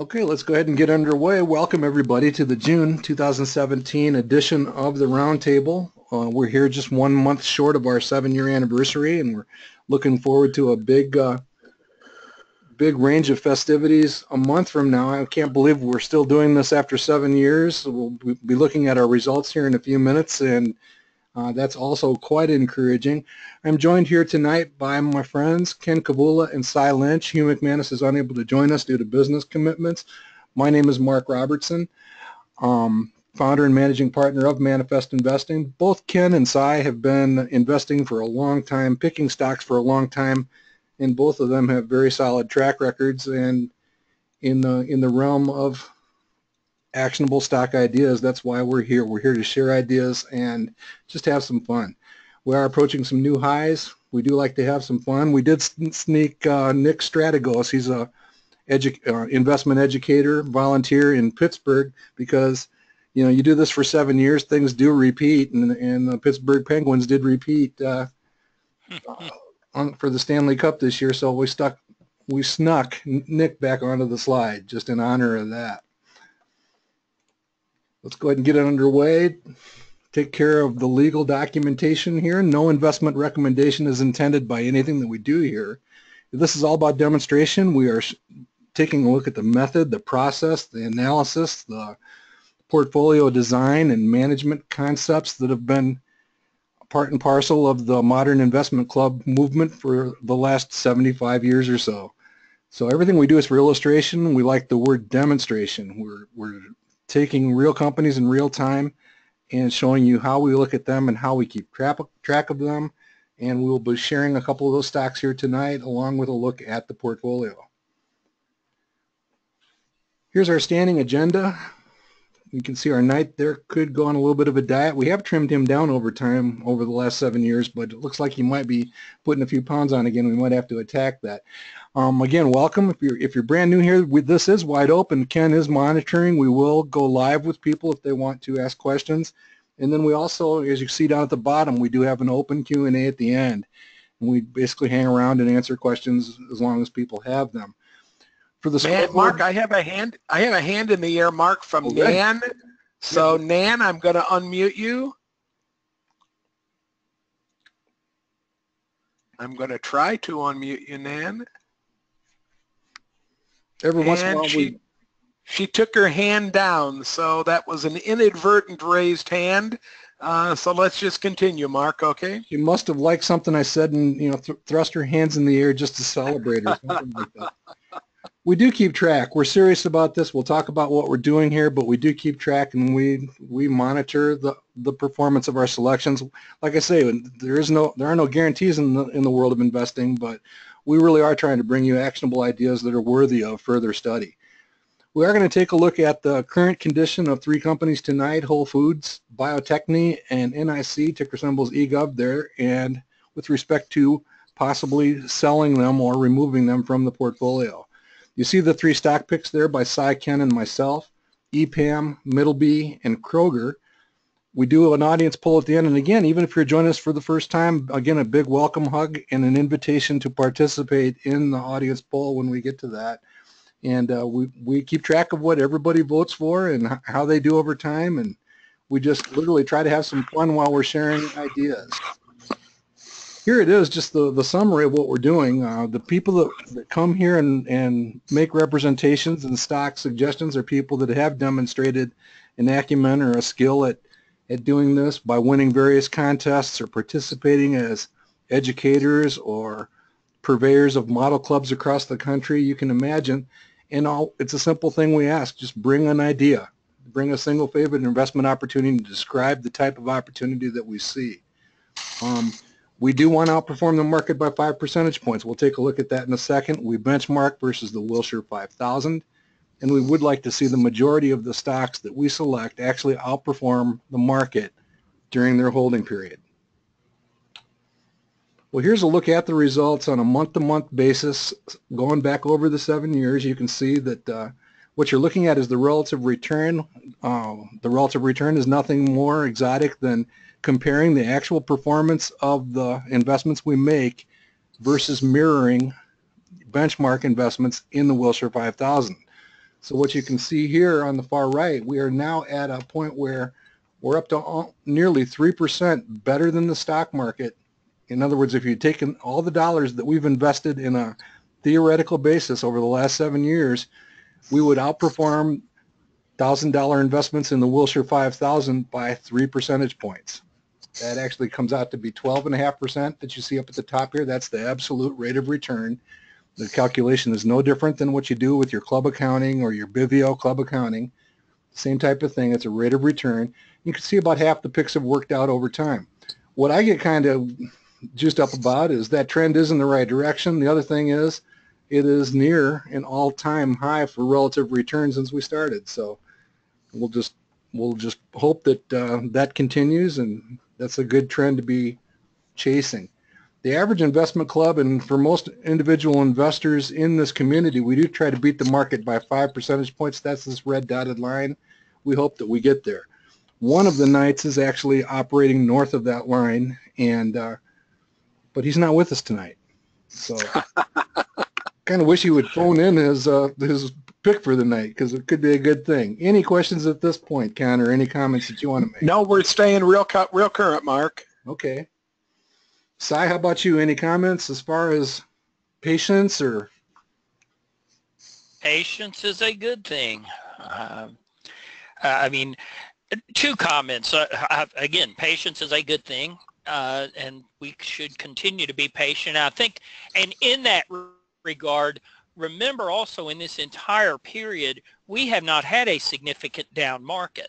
Okay, let's go ahead and get underway. Welcome everybody to the June 2017 edition of the Roundtable. Uh, we're here just one month short of our seven-year anniversary, and we're looking forward to a big, uh, big range of festivities a month from now. I can't believe we're still doing this after seven years. We'll be looking at our results here in a few minutes, and uh, that's also quite encouraging. I'm joined here tonight by my friends Ken Kavula and Cy Lynch. Hugh McManus is unable to join us due to business commitments. My name is Mark Robertson, um, founder and managing partner of Manifest Investing. Both Ken and Cy have been investing for a long time, picking stocks for a long time, and both of them have very solid track records and in the in the realm of actionable stock ideas. That's why we're here. We're here to share ideas and just have some fun. We are approaching some new highs. We do like to have some fun. We did sneak uh, Nick Strategos. He's a edu uh, investment educator, volunteer in Pittsburgh because you know you do this for seven years, things do repeat, and, and the Pittsburgh Penguins did repeat uh, on, for the Stanley Cup this year. So we stuck, we snuck Nick back onto the slide just in honor of that. Let's go ahead and get it underway. Take care of the legal documentation here. No investment recommendation is intended by anything that we do here. This is all about demonstration. We are taking a look at the method, the process, the analysis, the portfolio design and management concepts that have been part and parcel of the modern investment club movement for the last 75 years or so. So everything we do is for illustration. We like the word demonstration. We're, we're taking real companies in real time and showing you how we look at them and how we keep track, of them. And we will be sharing a couple of those stocks here tonight along with a look at the portfolio. Here's our standing agenda. You can see our knight there could go on a little bit of a diet. We have trimmed him down over time over the last seven years, but it looks like he might be putting a few pounds on again. We might have to attack that. Um, again, welcome. If you're if you're brand new here, we, this is wide open. Ken is monitoring. We will go live with people if they want to ask questions. And then we also, as you see down at the bottom, we do have an open Q&A at the end. And we basically hang around and answer questions as long as people have them for the Man, Mark, I have a hand. I have a hand in the air, Mark, from okay. Nan. So yeah. Nan, I'm going to unmute you. I'm going to try to unmute you, Nan. Every once in a while, she, we... she took her hand down, so that was an inadvertent raised hand. Uh, so let's just continue, Mark. Okay. She must have liked something I said and you know th thrust her hands in the air just to celebrate or something like that we do keep track. We're serious about this. We'll talk about what we're doing here, but we do keep track and we we monitor the the performance of our selections. Like I say, there is no there are no guarantees in the in the world of investing, but we really are trying to bring you actionable ideas that are worthy of further study. We are going to take a look at the current condition of three companies tonight, Whole Foods, Bio-Techne, and NIC, ticker symbols EGOV there, and with respect to possibly selling them or removing them from the portfolio. You see the three stock picks there by Cy, Ken, and myself, EPAM, Middleby, and Kroger. We do an audience poll at the end, and again, even if you're joining us for the first time, again, a big welcome hug and an invitation to participate in the audience poll when we get to that. And uh, we, we keep track of what everybody votes for and how they do over time, and we just literally try to have some fun while we're sharing ideas here it is, just the, the summary of what we're doing. Uh, the people that, that come here and, and make representations and stock suggestions are people that have demonstrated an acumen or a skill at, at doing this by winning various contests or participating as educators or purveyors of model clubs across the country. You can imagine, and all, it's a simple thing we ask, just bring an idea. Bring a single favorite investment opportunity to describe the type of opportunity that we see. Um, we do want to outperform the market by five percentage points. We'll take a look at that in a second. We benchmark versus the Wilshire 5000, and we would like to see the majority of the stocks that we select actually outperform the market during their holding period. Well, here's a look at the results on a month-to-month -month basis. Going back over the seven years, you can see that uh, what you're looking at is the relative return. Uh, the relative return is nothing more exotic than comparing the actual performance of the investments we make versus mirroring benchmark investments in the Wilshire 5000. So what you can see here on the far right, we are now at a point where we're up to nearly 3% better than the stock market. In other words, if you've taken all the dollars that we've invested in a theoretical basis over the last seven years, we would outperform $1,000 investments in the Wilshire 5000 by three percentage points. That actually comes out to be 12.5% that you see up at the top here. That's the absolute rate of return. The calculation is no different than what you do with your club accounting or your Bivio club accounting. Same type of thing. It's a rate of return. You can see about half the picks have worked out over time. What I get kind of juiced up about is that trend is in the right direction. The other thing is it is near an all-time high for relative return since we started. So we'll just we'll just hope that uh, that continues, and that's a good trend to be chasing. The average investment club, and for most individual investors in this community, we do try to beat the market by five percentage points. That's this red dotted line. We hope that we get there. One of the Knights is actually operating north of that line, and uh, but he's not with us tonight. So kind of wish he would phone in his uh, his pick for the night because it could be a good thing. Any questions at this point, Connor? Any comments that you want to make? No, we're staying real cu- real current, Mark. Okay. Cy, how about you? Any comments as far as patience or? Patience is a good thing. Uh, I mean, two comments. Uh, again, patience is a good thing, uh, and we should continue to be patient. I think, and in that regard, remember also in this entire period, we have not had a significant down market.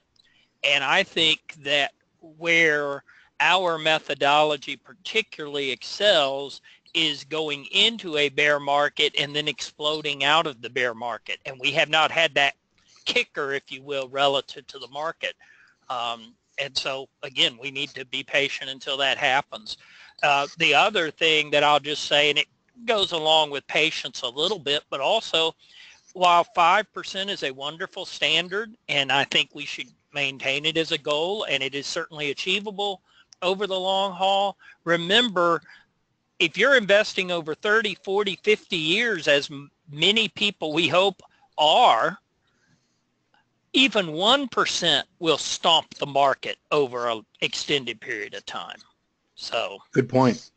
And I think that where our methodology particularly excels is going into a bear market and then exploding out of the bear market. And we have not had that kicker, if you will, relative to the market. Um, and so, again, we need to be patient until that happens. Uh, the other thing that I'll just say, and it goes along with patience a little bit, but also while 5% is a wonderful standard, and I think we should maintain it as a goal, and it is certainly achievable over the long haul, remember, if you're investing over 30, 40, 50 years, as many people we hope are, even 1% will stomp the market over an extended period of time. So good point.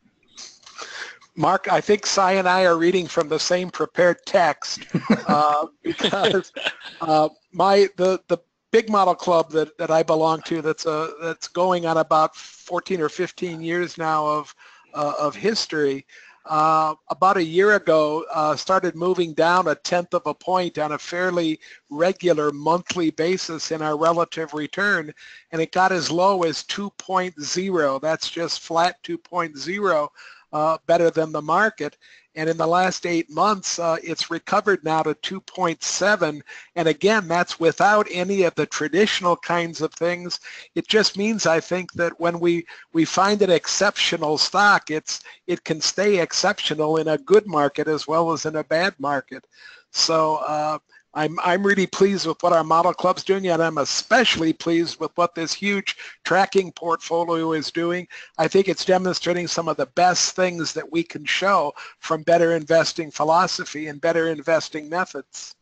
Mark, I think Cy and I are reading from the same prepared text uh, because uh, my the the big model club that, that I belong to that's a uh, that's going on about 14 or 15 years now of uh, of history. Uh, about a year ago, uh, started moving down a tenth of a point on a fairly regular monthly basis in our relative return, and it got as low as 2.0. That's just flat 2.0 uh, better than the market. And in the last eight months, uh, it's recovered now to 2.7. And again, that's without any of the traditional kinds of things. It just means, I think, that when we, we find an exceptional stock, it's, it can stay exceptional in a good market as well as in a bad market. So uh, I'm, I'm really pleased with what our model club's doing, and I'm especially pleased with what this huge tracking portfolio is doing. I think it's demonstrating some of the best things that we can show from better investing philosophy and better investing methods.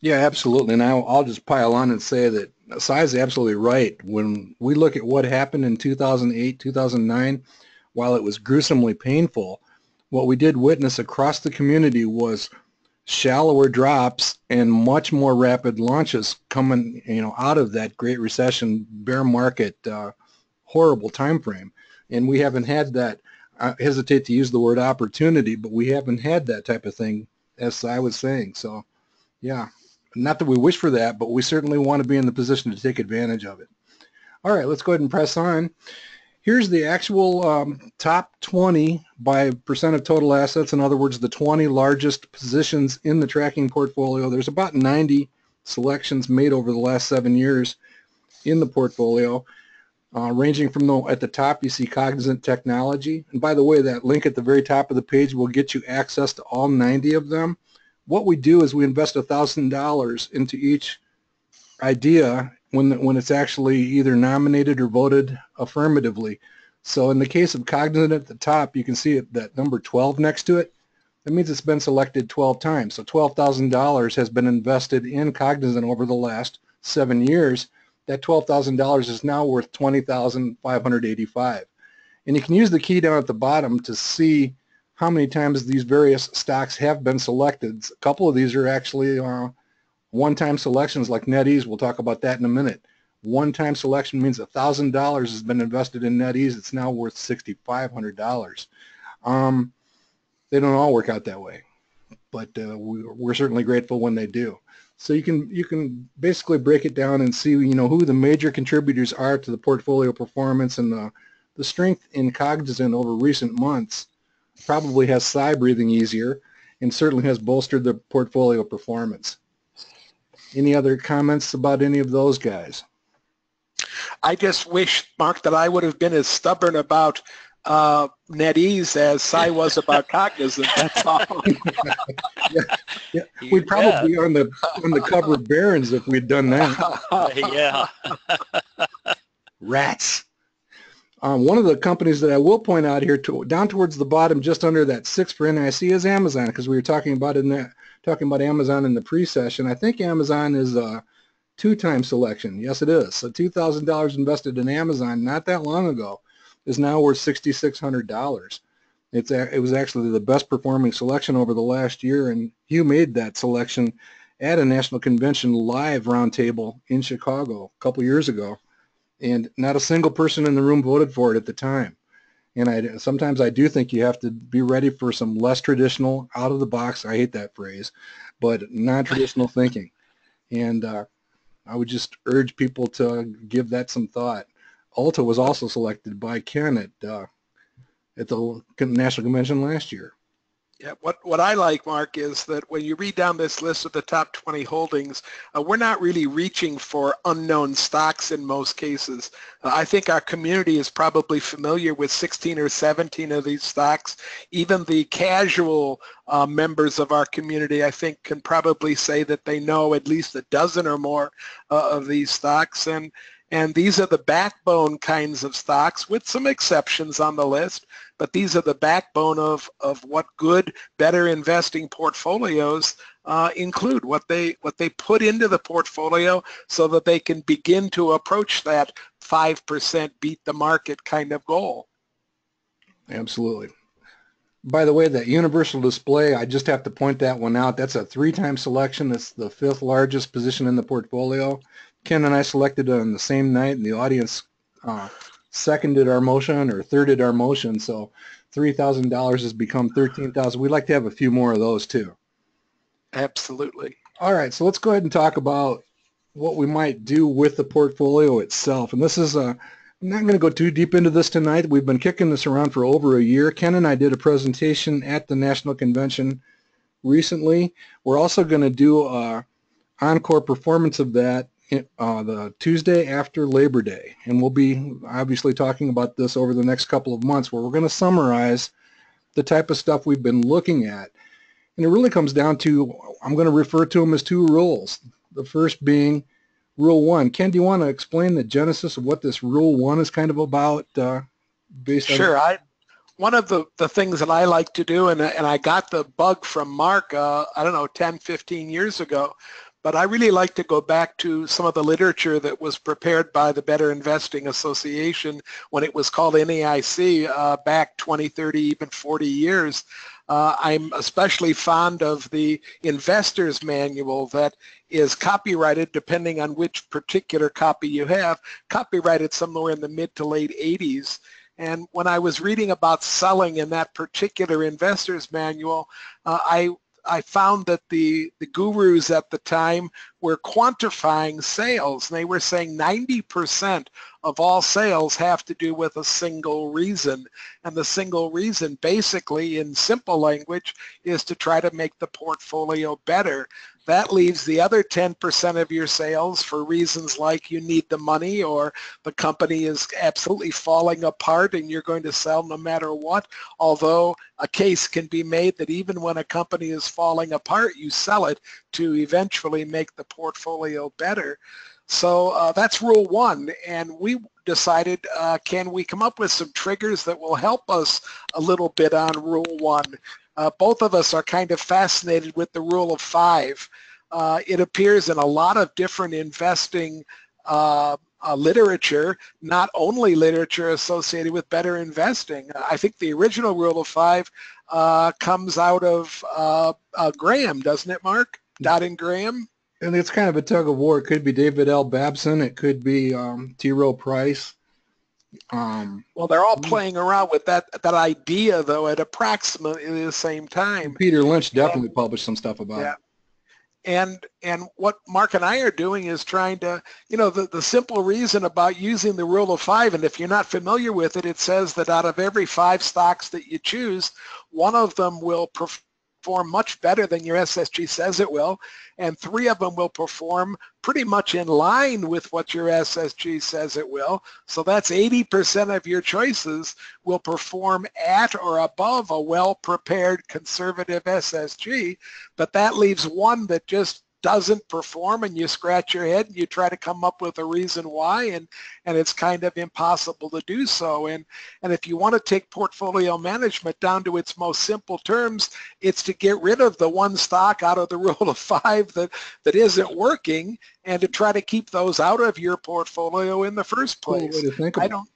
Yeah, absolutely. And I'll, I'll just pile on and say that Cy's absolutely right. When we look at what happened in 2008, 2009, while it was gruesomely painful, what we did witness across the community was shallower drops and much more rapid launches coming you know out of that great recession bear market uh, horrible time frame and we haven't had that I hesitate to use the word opportunity but we haven't had that type of thing as I was saying. So yeah not that we wish for that but we certainly want to be in the position to take advantage of it. All right let's go ahead and press on Here's the actual um, top 20 by percent of total assets. In other words, the 20 largest positions in the tracking portfolio. There's about 90 selections made over the last seven years in the portfolio, uh, ranging from the, at the top, you see Cognizant Technology. And by the way, that link at the very top of the page will get you access to all 90 of them. What we do is we invest $1,000 into each idea when when it's actually either nominated or voted affirmatively. So in the case of Cognizant at the top, you can see it, that number 12 next to it. That means it's been selected 12 times. So $12,000 has been invested in Cognizant over the last seven years. That $12,000 is now worth 20,585. And you can use the key down at the bottom to see how many times these various stocks have been selected. A couple of these are actually uh, one-time selections like NetEase. We'll talk about that in a minute. One-time selection means $1,000 has been invested in NetEase. It's now worth $6,500. Um, they don't all work out that way, but uh, we, we're certainly grateful when they do. So you can you can basically break it down and see you know who the major contributors are to the portfolio performance and the the strength in Cognizant over recent months probably has Cy breathing easier and certainly has bolstered the portfolio performance. Any other comments about any of those guys? I just wish, Mark, that I would have been as stubborn about uh, NetEase as Cy was about Cognizant. That's all. yeah, yeah. We'd probably yeah. be on the on the cover of Barron's if we'd done that. yeah. Rats. Um, one of the companies that I will point out here, to, down towards the bottom, just under that six for NIC, is Amazon, because we were talking about in that talking about Amazon in the pre-session. I think Amazon is a two-time selection. Yes, it is. So $2,000 invested in Amazon not that long ago is now worth $6,600. It's a, it was actually the best performing selection over the last year, and Hugh made that selection at a national convention live roundtable in Chicago a couple years ago, and not a single person in the room voted for it at the time. And I sometimes I do think you have to be ready for some less traditional, out of the box. I hate that phrase, but non-traditional thinking. And uh, I would just urge people to give that some thought. Ulta was also selected by Ken at uh, at the national convention last year. Yeah, what, what I like, Mark, is that when you read down this list of the top 20 holdings, uh, we're not really reaching for unknown stocks in most cases. Uh, I think our community is probably familiar with 16 or 17 of these stocks. Even the casual uh, members of our community, I think, can probably say that they know at least a dozen or more uh, of these stocks. And and these are the backbone kinds of stocks with some exceptions on the list, but these are the backbone of, of what good, better investing portfolios uh, include, what they, what they put into the portfolio so that they can begin to approach that 5% beat the market kind of goal. Absolutely. By the way, that universal display, I just have to point that one out. That's a three-time selection. It's the fifth largest position in the portfolio. Ken and I selected it on the same night, and the audience uh, seconded our motion or thirded our motion. So $3,000 has become 13000 We'd like to have a few more of those too. Absolutely. All right, so let's go ahead and talk about what we might do with the portfolio itself. And this is a, I'm not going to go too deep into this tonight. We've been kicking this around for over a year. Ken and I did a presentation at the National Convention recently. We're also going to do a encore performance of that uh, the Tuesday after Labor Day. And we'll be obviously talking about this over the next couple of months where we're going to summarize the type of stuff we've been looking at. And it really comes down to, I'm going to refer to them as two rules. The first being Rule 1. Ken, do you want to explain the genesis of what this Rule 1 is kind of about? Uh, based sure. On- I, one of the, the things that I like to do, and, and I got the bug from Mark, uh, I don't know, 10, 15 years ago, but I really like to go back to some of the literature that was prepared by the Better Investing Association when it was called NAIC uh, back 20, 30, even 40 years. Uh, I'm especially fond of the investor's manual that is copyrighted, depending on which particular copy you have, copyrighted somewhere in the mid to late 80s. And when I was reading about selling in that particular investor's manual, uh, I I found that the, the gurus at the time were quantifying sales. They were saying 90% of all sales have to do with a single reason. And the single reason basically in simple language is to try to make the portfolio better. That leaves the other 10% of your sales for reasons like you need the money or the company is absolutely falling apart and you're going to sell no matter what. Although a case can be made that even when a company is falling apart, you sell it to eventually make the portfolio better. So uh, that's rule one. And we decided, uh, can we come up with some triggers that will help us a little bit on rule one? Uh, both of us are kind of fascinated with the rule of five. Uh, it appears in a lot of different investing uh, uh, literature, not only literature associated with better investing. I think the original rule of five uh, comes out of uh, Graham, doesn't it, Mark? Dodd and Graham? And it's kind of a tug of war. It could be David L. Babson. It could be um, T. Rowe Price. Um, well, they're all playing around with that that idea, though, at approximately the same time. Peter Lynch definitely published some stuff about yeah. it and and what Mark and I are doing is trying to, you know, the, the simple reason about using the rule of five, and if you're not familiar with it, it says that out of every five stocks that you choose, one of them will perform perform much better than your SSG says it will, and three of them will perform pretty much in line with what your SSG says it will. So that's 80% of your choices will perform at or above a well-prepared conservative SSG, but that leaves one that just doesn't perform and you scratch your head and you try to come up with a reason why and and it's kind of impossible to do so. And and if you want to take portfolio management down to its most simple terms it's to get rid of the one stock out of the rule of five that that isn't working and to try to keep those out of your portfolio in the first place. i don't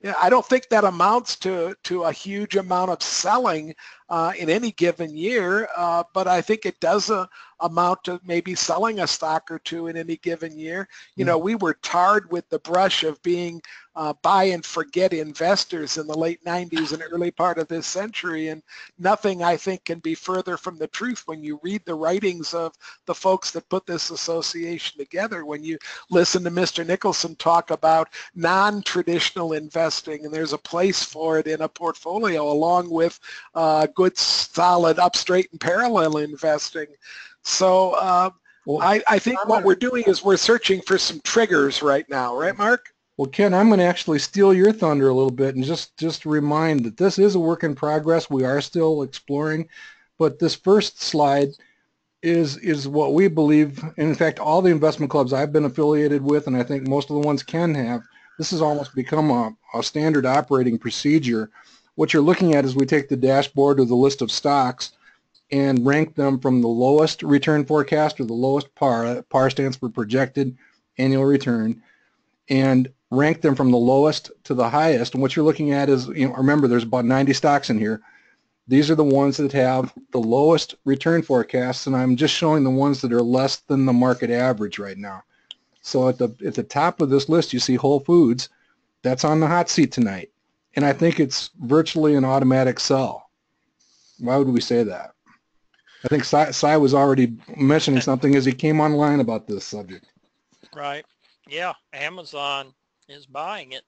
yeah, I don't think that amounts to, to a huge amount of selling uh, in any given year, uh, but I think it does uh, amount to maybe selling a stock or two in any given year. You know, we were tarred with the brush of being uh, buy and forget investors in the late 90s and early part of this century, and nothing I think can be further from the truth when you read the writings of the folks that put this association together. When you listen to Mr. Nicholson talk about non-traditional investing, and there's a place for it in a portfolio along with uh, good, solid, up, straight, and parallel investing. So uh, well, I, I think what we're doing is we're searching for some triggers right now, right, Mark? Well, Ken, I'm going to actually steal your thunder a little bit and just, just remind that this is a work in progress. We are still exploring, but this first slide is is what we believe. And In fact, all the investment clubs I've been affiliated with, and I think most of the ones Ken have, this has almost become a, a standard operating procedure. What you're looking at is we take the dashboard or the list of stocks and rank them from the lowest return forecast or the lowest par. Par stands for projected annual return. And rank them from the lowest to the highest. And what you're looking at is, you know, remember there's about 90 stocks in here. These are the ones that have the lowest return forecasts, and I'm just showing the ones that are less than the market average right now. So at the at the top of this list, you see Whole Foods. That's on the hot seat tonight, and I think it's virtually an automatic sell. Why would we say that? I think Cy, Cy was already mentioning something as he came online about this subject. Right. Yeah. Amazon is buying it.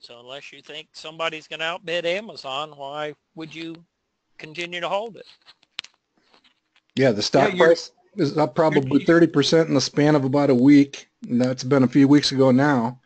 So unless you think somebody's going to outbid Amazon, why would you continue to hold it? Yeah, the stock yeah, price is up probably 30% in the span of about a week. That's been a few weeks ago now.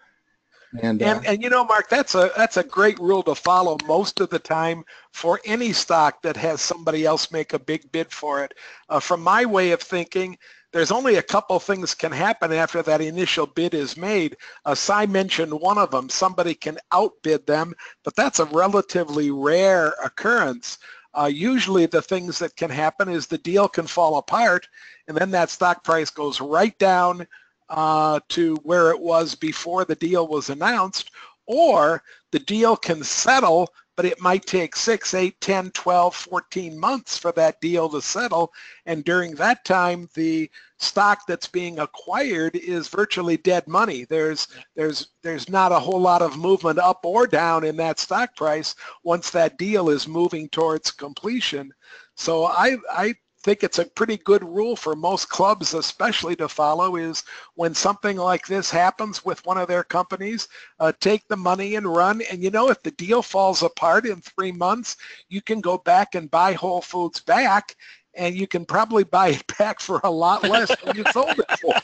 And, uh, and, and you know, Mark, that's a that's a great rule to follow most of the time for any stock that has somebody else make a big bid for it. Uh, from my way of thinking, there's only a couple things can happen after that initial bid is made. Uh, Cy mentioned one of them. Somebody can outbid them, but that's a relatively rare occurrence. Uh, usually the things that can happen is the deal can fall apart and then that stock price goes right down uh, to where it was before the deal was announced or the deal can settle but it might take 6, 8, 10, 12, 14 months for that deal to settle. And during that time, the stock that's being acquired is virtually dead money. There's, there's, there's not a whole lot of movement up or down in that stock price once that deal is moving towards completion. So I, I think it's a pretty good rule for most clubs especially to follow is when something like this happens with one of their companies, uh, take the money and run. And you know, if the deal falls apart in three months, you can go back and buy Whole Foods back and you can probably buy it back for a lot less than you sold it for.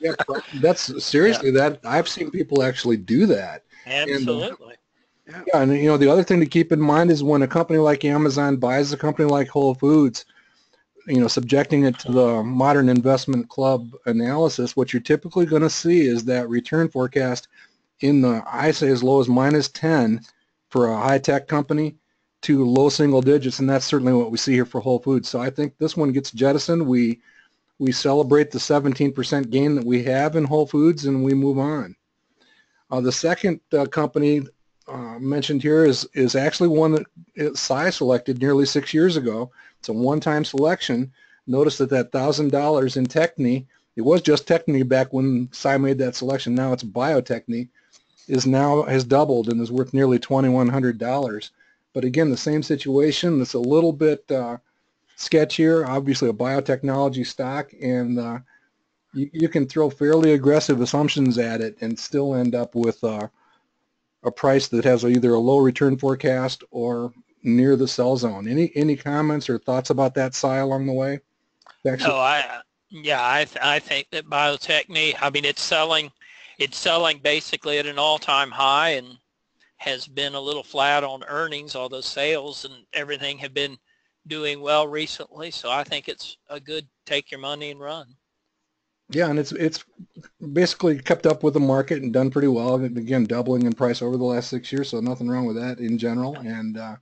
yeah, that's seriously yeah. that I've seen people actually do that. Absolutely. And, uh, yeah, and you know the other thing to keep in mind is when a company like Amazon buys a company like Whole Foods, you know, subjecting it to the modern investment club analysis, what you're typically going to see is that return forecast in the, I say as low as minus 10 for a high-tech company to low single digits, and that's certainly what we see here for Whole Foods. So I think this one gets jettisoned. We we celebrate the 17% gain that we have in Whole Foods, and we move on. Uh, the second uh, company uh, mentioned here is is actually one that Cy selected nearly six years ago. It's a one-time selection. Notice that that thousand dollars in Techne, it was just Techne back when Cy made that selection. Now it's Bio-Techne, is now has doubled and is worth nearly twenty-one hundred dollars. But again, the same situation. It's a little bit uh, sketchier. Obviously, a biotechnology stock, and uh, you, you, can throw fairly aggressive assumptions at it and still end up with uh, a price that has either a low return forecast or near the sell zone. Any any comments or thoughts about that, Cy, along the way? Actually, no, I yeah, I th- I think that Bio-Techne. I mean, it's selling it's selling basically at an all-time high and has been a little flat on earnings, although sales and everything have been doing well recently. So I think it's a good take your money and run. Yeah, and it's it's basically kept up with the market and done pretty well. Again, doubling in price over the last six years, so nothing wrong with that in general. And uh,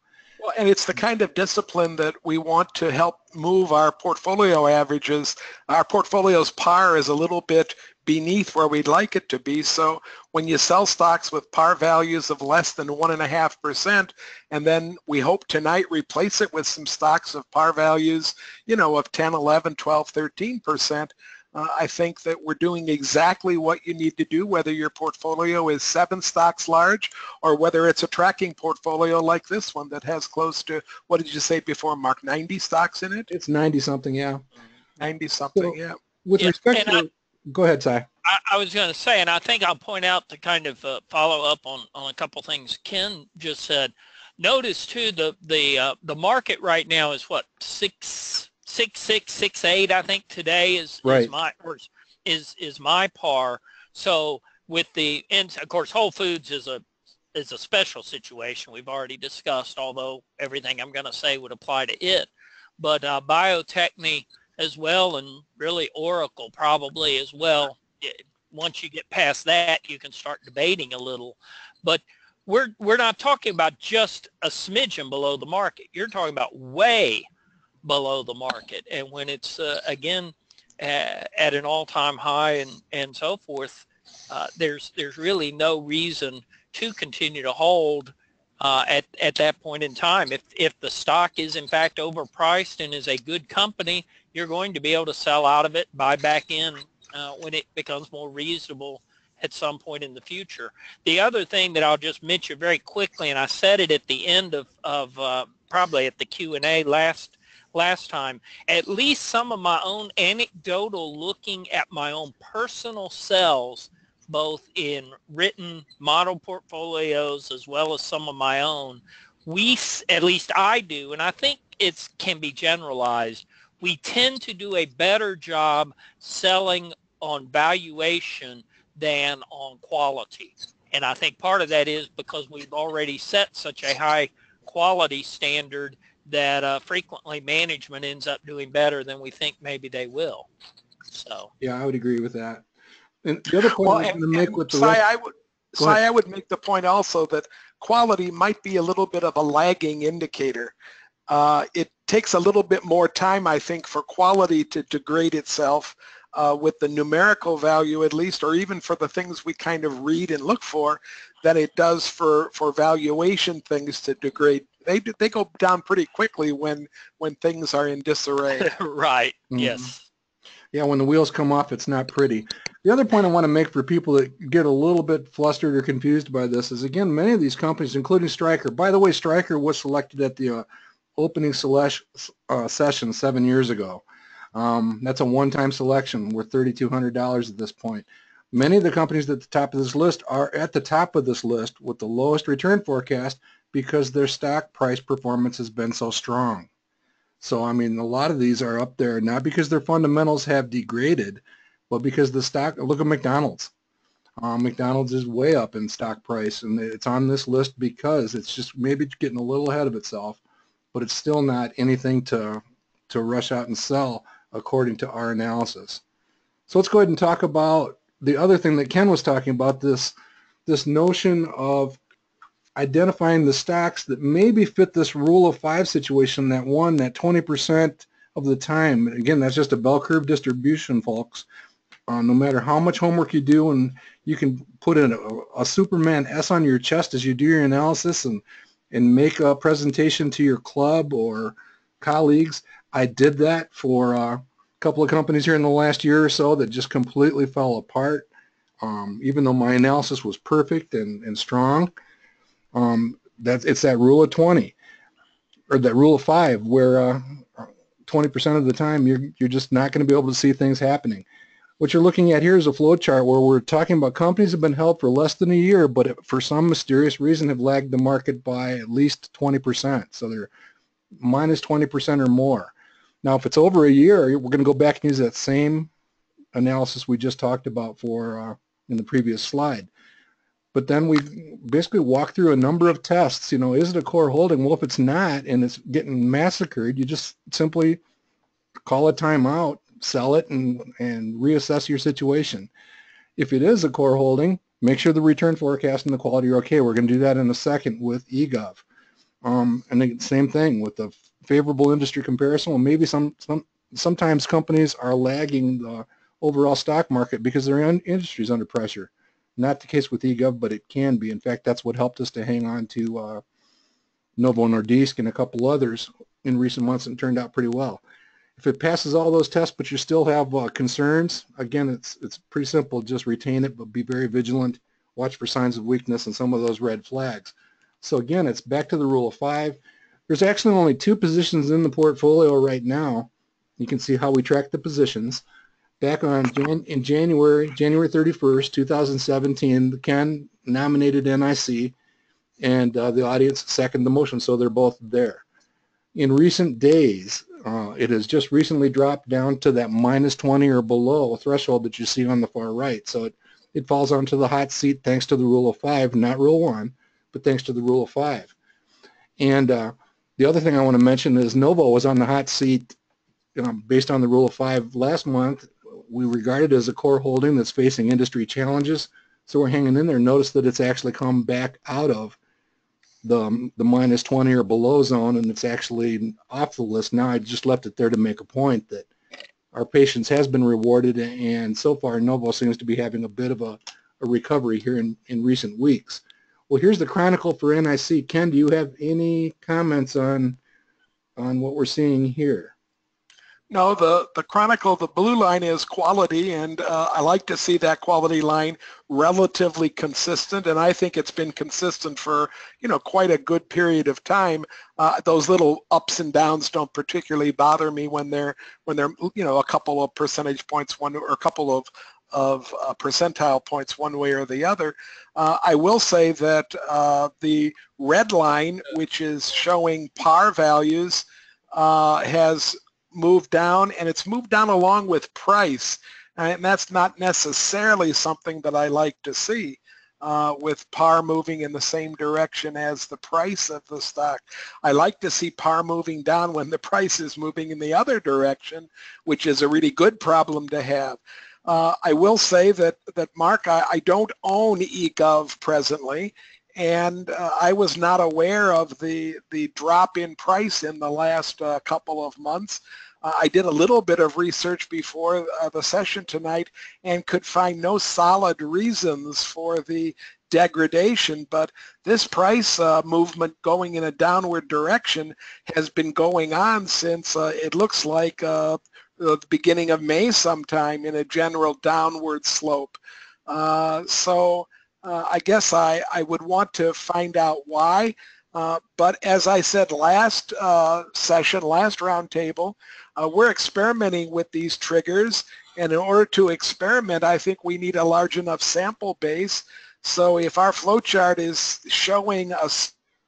well, and it's the kind of discipline that we want to help move our portfolio averages. Our portfolio's par is a little bit beneath where we'd like it to be. So when you sell stocks with par values of less than 1.5%, and then we hope tonight replace it with some stocks of par values, you know, of 10, 11, 12, 13%, uh, I think that we're doing exactly what you need to do, whether your portfolio is seven stocks large or whether it's a tracking portfolio like this one that has close to, what did you say before, Mark, 90 stocks in it? It's 90 something, yeah. 90 something, so, yeah. With yeah, respect to, I, go ahead, Cy. I, I was going to say, and I think I'll point out to kind of uh, follow up on, on a couple things Ken just said. Notice too, the, the, uh, the market right now is what, six, six six six eight I think today is, right. is my is is my par. So with the and of course Whole Foods is a is a special situation we've already discussed. Although everything I'm going to say would apply to it, but uh, Bio-Techne as well, and really Oracle probably as well. It, once you get past that, you can start debating a little. But we're we're not talking about just a smidgen below the market. You're talking about way below the market. And when it's, uh, again, uh, at an all-time high and, and so forth, uh, there's, there's really no reason to continue to hold uh, at, at that point in time. If, if the stock is in fact overpriced and is a good company, you're going to be able to sell out of it, buy back in uh, when it becomes more reasonable at some point in the future. The other thing that I'll just mention very quickly, and I said it at the end of, of uh, probably at the Q&A last last time, at least some of my own anecdotal looking at my own personal sells, both in written model portfolios as well as some of my own, we, at least I do, and I think it can be generalized, we tend to do a better job selling on valuation than on quality. And I think part of that is because we've already set such a high quality standard that uh, frequently management ends up doing better than we think maybe they will. So yeah, I would agree with that. And the other point well, I was going to make with the Cy, I would Cy, I would make the point also that quality might be a little bit of a lagging indicator. Uh, it takes a little bit more time, I think, for quality to degrade itself uh, with the numerical value at least, or even for the things we kind of read and look for, than it does for, for valuation things to degrade they they go down pretty quickly when when things are in disarray. right. Mm-hmm. Yes. Yeah, when the wheels come off, it's not pretty. The other point I want to make for people that get a little bit flustered or confused by this is, again, many of these companies, including Stryker. By the way, Stryker was selected at the uh, opening select, uh, session seven years ago. Um, that's a one-time selection worth $3,200 at this point. Many of the companies at the top of this list are at the top of this list with the lowest return forecast because their stock price performance has been so strong. So, I mean, a lot of these are up there, not because their fundamentals have degraded, but because the stock, look at McDonald's. Um, McDonald's is way up in stock price, and it's on this list because it's just maybe getting a little ahead of itself, but it's still not anything to, to rush out and sell according to our analysis. So let's go ahead and talk about the other thing that Ken was talking about, this, this notion of identifying the stocks that maybe fit this rule of five situation, that one, that 20% of the time. Again, that's just a bell curve distribution, folks. Uh, no matter how much homework you do, and you can put in a, a, Superman S on your chest as you do your analysis and, and make a presentation to your club or colleagues. I did that for uh, a couple of companies here in the last year or so that just completely fell apart. Um, even though my analysis was perfect and, and strong, um, that's it's that rule of 20 or that rule of five where uh, 20% of the time you're, you're just not going to be able to see things happening. What you're looking at here is a flow chart where we're talking about companies have been held for less than a year, but for some mysterious reason have lagged the market by at least 20%. So they're minus 20% or more. Now, if it's over a year, we're going to go back and use that same analysis we just talked about for uh, in the previous slide. But then we basically walk through a number of tests. You know, is it a core holding? Well, if it's not and it's getting massacred, you just simply call a timeout, sell it, and, and reassess your situation. If it is a core holding, make sure the return forecast and the quality are okay. We're going to do that in a second with eGov. Um, and the same thing with the favorable industry comparison. Well, maybe some, some sometimes companies are lagging the overall stock market because their industry is under pressure. Not the case with eGov, but it can be. In fact, that's what helped us to hang on to uh, Novo Nordisk and a couple others in recent months and turned out pretty well. If it passes all those tests, but you still have uh, concerns, again, it's it's pretty simple. Just retain it, but be very vigilant. Watch for signs of weakness and some of those red flags. So again, it's back to the rule of five. There's actually only two positions in the portfolio right now. You can see how we track the positions back on Jan in January, January 31st, 2017, Ken nominated NIC and uh, the audience seconded the motion, so they're both there. In recent days, uh, it has just recently dropped down to that minus 20 or below threshold that you see on the far right. So it, it falls onto the hot seat thanks to the rule of five, not rule one, but thanks to the rule of five. And uh, the other thing I want to mention is Novo was on the hot seat you know, based on the rule of five last month we regard it as a core holding that's facing industry challenges. So we're hanging in there. Notice that it's actually come back out of the, the minus 20 or below zone and it's actually off the list. Now I just left it there to make a point that our patience has been rewarded and so far Novo seems to be having a bit of a, a recovery here in, in recent weeks. Well, here's the chronicle for NIC. Ken, do you have any comments on on what we're seeing here? No, the, the Chronicle, the blue line is quality, and uh, I like to see that quality line relatively consistent, and I think it's been consistent for, you know, quite a good period of time. Uh, those little ups and downs don't particularly bother me when they're, when they're, you know, a couple of percentage points, one or a couple of, of uh, percentile points one way or the other. Uh, I will say that uh, the red line, which is showing par values, uh, has moved down and it's moved down along with price and that's not necessarily something that I like to see uh, with par moving in the same direction as the price of the stock. I like to see par moving down when the price is moving in the other direction, which is a really good problem to have. Uh, I will say that, that Mark, I, I don't own eGov presently, and uh, I was not aware of the the drop in price in the last uh, couple of months. Uh, I did a little bit of research before uh, the session tonight and could find no solid reasons for the degradation, but this price uh, movement going in a downward direction has been going on since uh, it looks like uh, the beginning of May sometime in a general downward slope. Uh, so I guess I, I would want to find out why. Uh, but as I said last uh, session, last roundtable, uh, we're experimenting with these triggers, and in order to experiment, I think we need a large enough sample base. So if our flowchart is showing a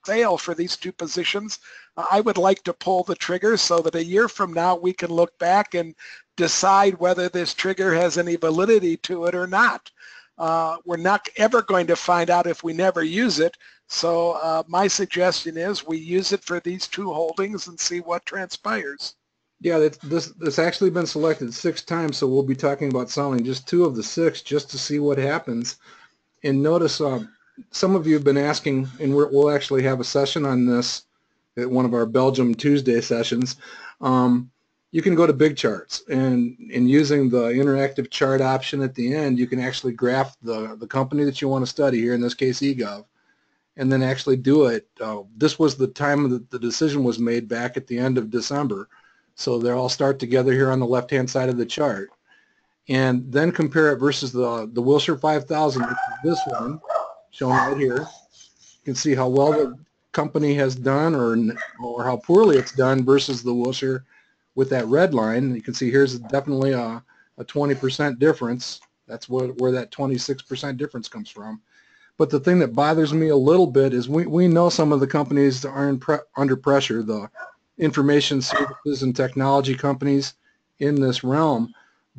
sale for these two positions, uh, I would like to pull the trigger so that a year from now we can look back and decide whether this trigger has any validity to it or not. Uh, we're not ever going to find out if we never use it. So uh, my suggestion is we use it for these two holdings and see what transpires. Yeah, this this this actually been selected six times, so we'll be talking about selling just two of the six just to see what happens. And notice, uh, some of you have been asking, and we're, we'll actually have a session on this at one of our Belgium Tuesday sessions. Um, you can go to big charts. And in using the interactive chart option at the end you can actually graph the the company that you want to study here in this case egov and then actually do it. Uh, this was the time that the decision was made back at the end of december. So they all start together here on the left hand side of the chart. And then compare it versus the the wilshire 5000 this one shown right here. You can see how well the company has done or or how poorly it's done versus the wilshire with that red line. You can see here's definitely a, a 20% difference. That's what, where that 26% difference comes from. But the thing that bothers me a little bit is we, we know some of the companies are pre under pressure, the information services and technology companies in this realm,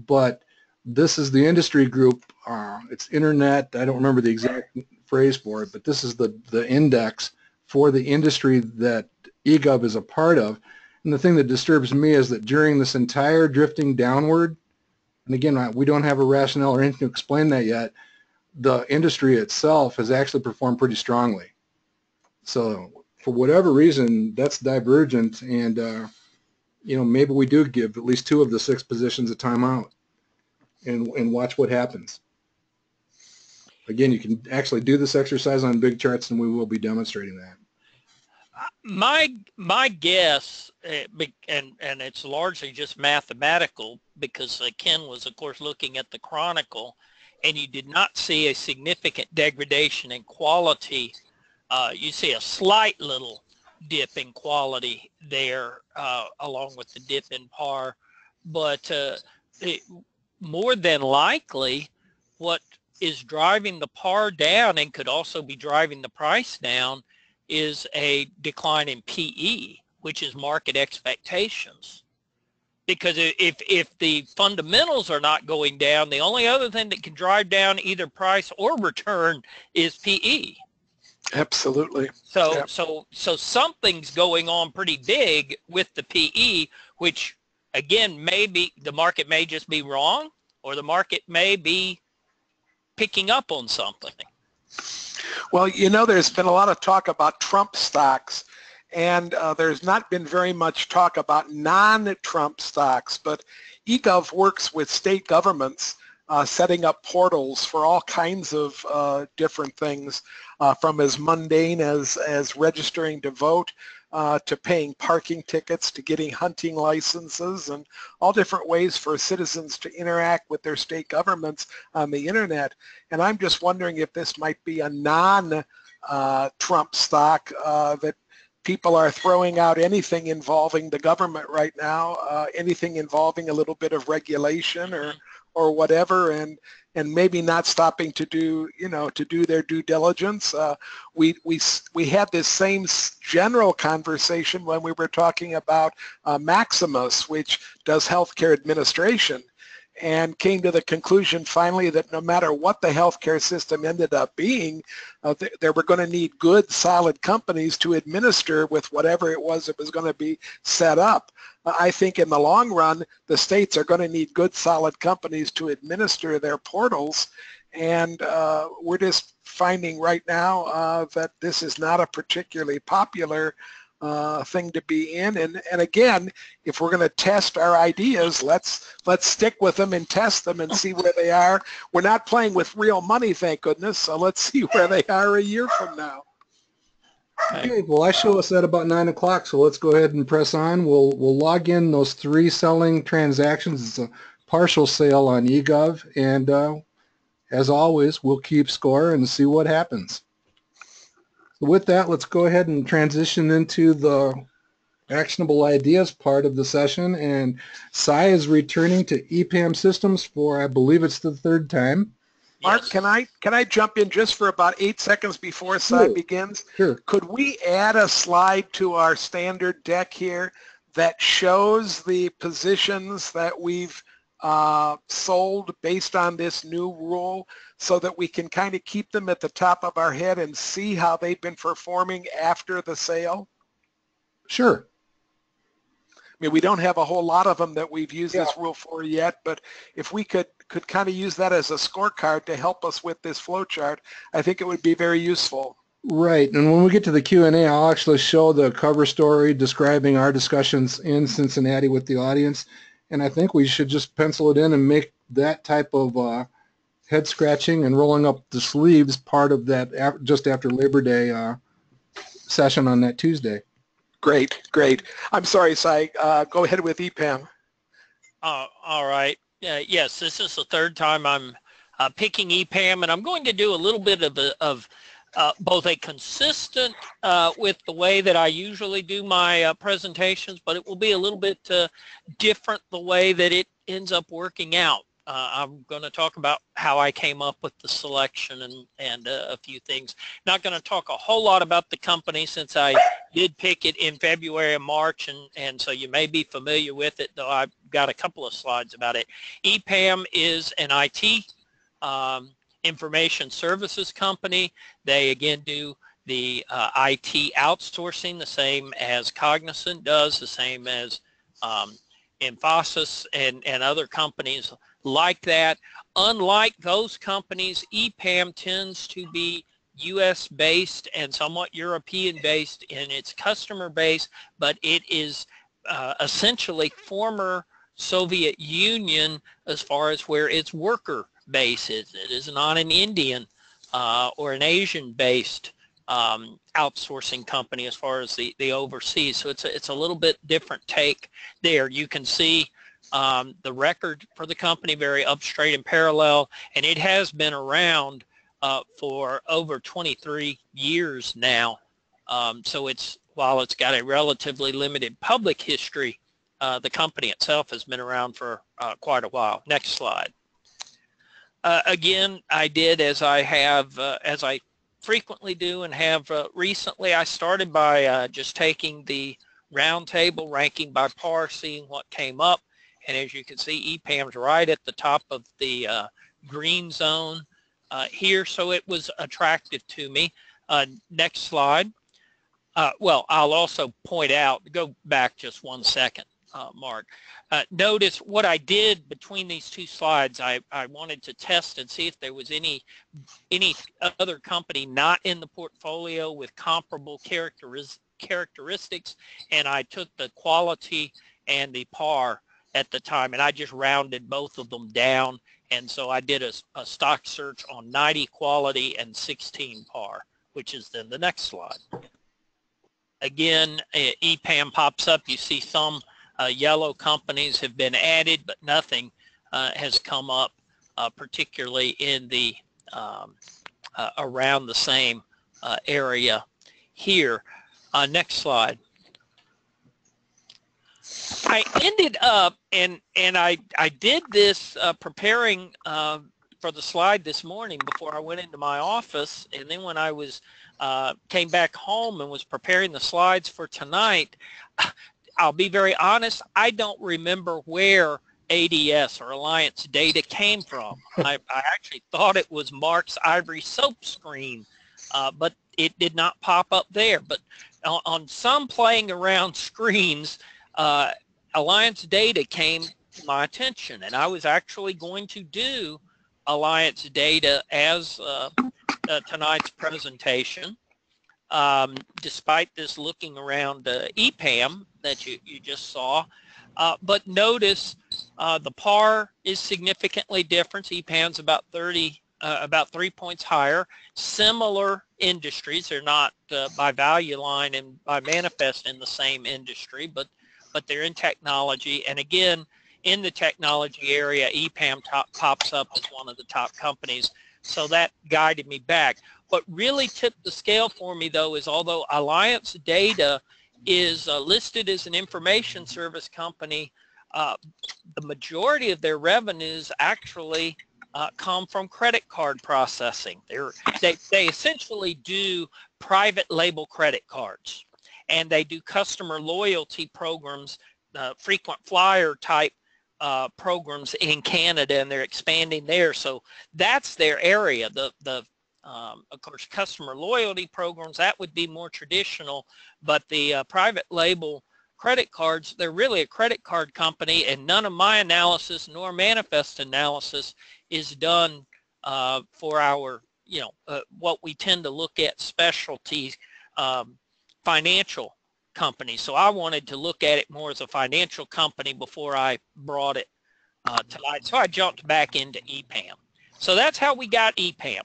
but this is the industry group. Uh, it's internet. I don't remember the exact phrase for it, but this is the, the index for the industry that eGov is a part of. And the thing that disturbs me is that during this entire drifting downward, and again, we don't have a rationale or anything to explain that yet, the industry itself has actually performed pretty strongly. So for whatever reason, that's divergent, and uh, you know maybe we do give at least two of the six positions a timeout, and and watch what happens. Again, you can actually do this exercise on BigCharts, and we will be demonstrating that my my guess, eh, and and it's largely just mathematical because uh, Ken was of course looking at the Chronicle, and you did not see a significant degradation in quality. Uh, you see a slight little dip in quality there, uh, along with the dip in par, but uh, it, more than likely, what is driving the par down and could also be driving the price down is a decline in PE, which is market expectations. Because if, if the fundamentals are not going down, the only other thing that can drive down either price or return is PE. Absolutely. So yep. so so something's going on pretty big with the PE, which again maybe the market may just be wrong, or the market may be picking up on something. Well, you know, there's been a lot of talk about Trump stocks, and uh, there's not been very much talk about non-Trump stocks, but eGov works with state governments uh, setting up portals for all kinds of uh, different things, uh, from as mundane as, as registering to vote uh, to paying parking tickets, to getting hunting licenses, and all different ways for citizens to interact with their state governments on the internet. And I'm just wondering if this might be a non-Trump uh, stock uh, that people are throwing out anything involving the government right now, uh, anything involving a little bit of regulation or or whatever, and and maybe not stopping to do you know to do their due diligence. Uh, we we we had this same general conversation when we were talking about uh, Maximus, which does healthcare administration, and came to the conclusion finally that no matter what the healthcare system ended up being, uh, th- they were going to need good, solid companies to administer with whatever it was that was going to be set up. I think in the long run, the states are going to need good, solid companies to administer their portals. And uh, we're just finding right now uh, that this is not a particularly popular uh, thing to be in. And, and again, if we're going to test our ideas, let's let's stick with them and test them and see where they are. We're not playing with real money, thank goodness. So let's see where they are a year from now. Okay, well, I show us at about nine o'clock, so let's go ahead and press on. We'll we'll log in those three selling transactions. It's a partial sale on eGov, and uh, as always, we'll keep score and see what happens. So with that, let's go ahead and transition into the actionable ideas part of the session. And Cy is returning to EPAM Systems for, I believe it's the third time. Mark, yes. can I can I jump in just for about eight seconds before sure. begins? Sure. Could we add a slide to our standard deck here that shows the positions that we've uh, sold based on this new rule so that we can kind of keep them at the top of our head and see how they've been performing after the sale? Sure. I mean, we don't have a whole lot of them that we've used this rule for yet, but if we could, could kind of use that as a scorecard to help us with this flow chart, I think it would be very useful. Right, and when we get to the Q and A, I'll actually show the cover story describing our discussions in Cincinnati with the audience, and I think we should just pencil it in and make that type of uh, head scratching and rolling up the sleeves part of that af- just after Labor Day uh, session on that Tuesday. Great, great. I'm sorry, Cy. Uh, go ahead with EPAM. Uh, all right. Uh, yes, this is the third time I'm uh, picking EPAM, and I'm going to do a little bit of, a, of uh, both a consistent uh, with the way that I usually do my uh, presentations, but it will be a little bit uh, different the way that it ends up working out. Uh, I'm going to talk about how I came up with the selection and, and uh, a few things. Not going to talk a whole lot about the company since I did pick it in February and March, and, and so you may be familiar with it, though I've got a couple of slides about it. EPAM is an IT um, information services company. They again do the uh, IT outsourcing, the same as Cognizant does, the same as um, Infosys and, and other companies like that. Unlike those companies, EPAM tends to be U.S. based and somewhat European based in its customer base, but it is uh, essentially former Soviet Union as far as where its worker base is. It is not an Indian uh, or an Asian based um, outsourcing company as far as the, the overseas. So it's a, it's a little bit different take there. You can see um, the record for the company very up straight and parallel, and it has been around uh, for over 23 years now. Um, so it's while it's got a relatively limited public history, uh, the company itself has been around for uh, quite a while. Next slide. Uh, again, I did as I have, uh, as I frequently do and have uh, recently, I started by just taking the round table ranking by par, seeing what came up. And as you can see, EPAM's right at the top of the uh, green zone uh, here, so it was attractive to me. next slide. well, I'll also point out, go back just one second, Mark. Uh, notice what I did between these two slides, I, I wanted to test and see if there was any any other company not in the portfolio with comparable characteris characteristics, and I took the quality and the par at the time, and I just rounded both of them down, and so I did a, a stock search on 90 quality and 16 par, which is then the next slide. Again, EPAM pops up. You see some uh, yellow companies have been added, but nothing uh, has come up, uh, particularly in the um, uh, around the same uh, area here. Uh, next slide. I ended up, and and I I did this preparing for the slide this morning before I went into my office, and then when I was came back home and was preparing the slides for tonight, I'll be very honest, I don't remember where ADS or Alliance data came from. I, I, actually thought it was Mark's Ivory Soap screen, uh, but it did not pop up there. But on, on some playing around screens, uh, Alliance data came to my attention, and I was actually going to do Alliance data as uh, uh tonight's presentation um, despite this looking around uh, EPAM that you, you just saw. Uh, but notice uh, the par is significantly different. EPAM's about 30, uh, about three points higher. Similar industries. They're not uh, by value line and by manifest in the same industry, but but they're in technology. And again, in the technology area, EPAM top, pops up as one of the top companies. So that guided me back. What really tipped the scale for me though is although Alliance Data is uh, listed as an information service company, uh, the majority of their revenues actually uh, come from credit card processing. They're, they, they essentially do private label credit cards and they do customer loyalty programs, uh, frequent flyer type uh, programs in Canada and they're expanding there. So that's their area. The, the um, of course, customer loyalty programs, that would be more traditional, but the uh, private label credit cards, they're really a credit card company and none of my analysis nor manifest analysis is done uh, for our, you know, uh, what we tend to look at specialties. um, financial company. So I wanted to look at it more as a financial company before I brought it uh, tonight. So I jumped back into EPAM. So that's how we got EPAM.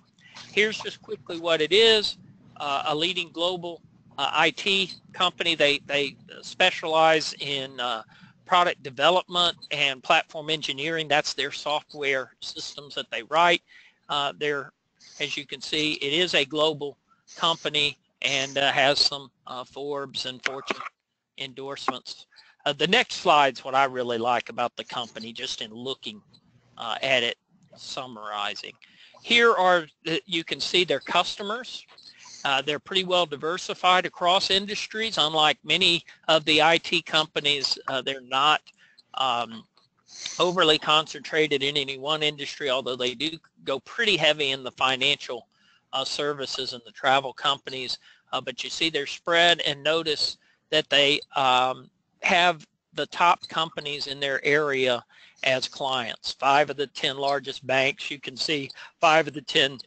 Here's just quickly what it is. Uh, a leading global uh, IT company. They, they specialize in uh, product development and platform engineering. That's their software systems that they write. Uh, they're, as you can see, it is a global company and uh, has some uh, Forbes and Fortune endorsements. Uh, the next slide's what I really like about the company, just in looking at it, summarizing. Here are, you can see their customers. Uh, they're pretty well diversified across industries. Unlike many of the IT companies, uh, they're not um, overly concentrated in any one industry, although they do go pretty heavy in the financial uh, services and the travel companies. Uh, but you see their spread and notice that they um, have the top companies in their area as clients. Five of the 10 largest banks, you can see five of the 10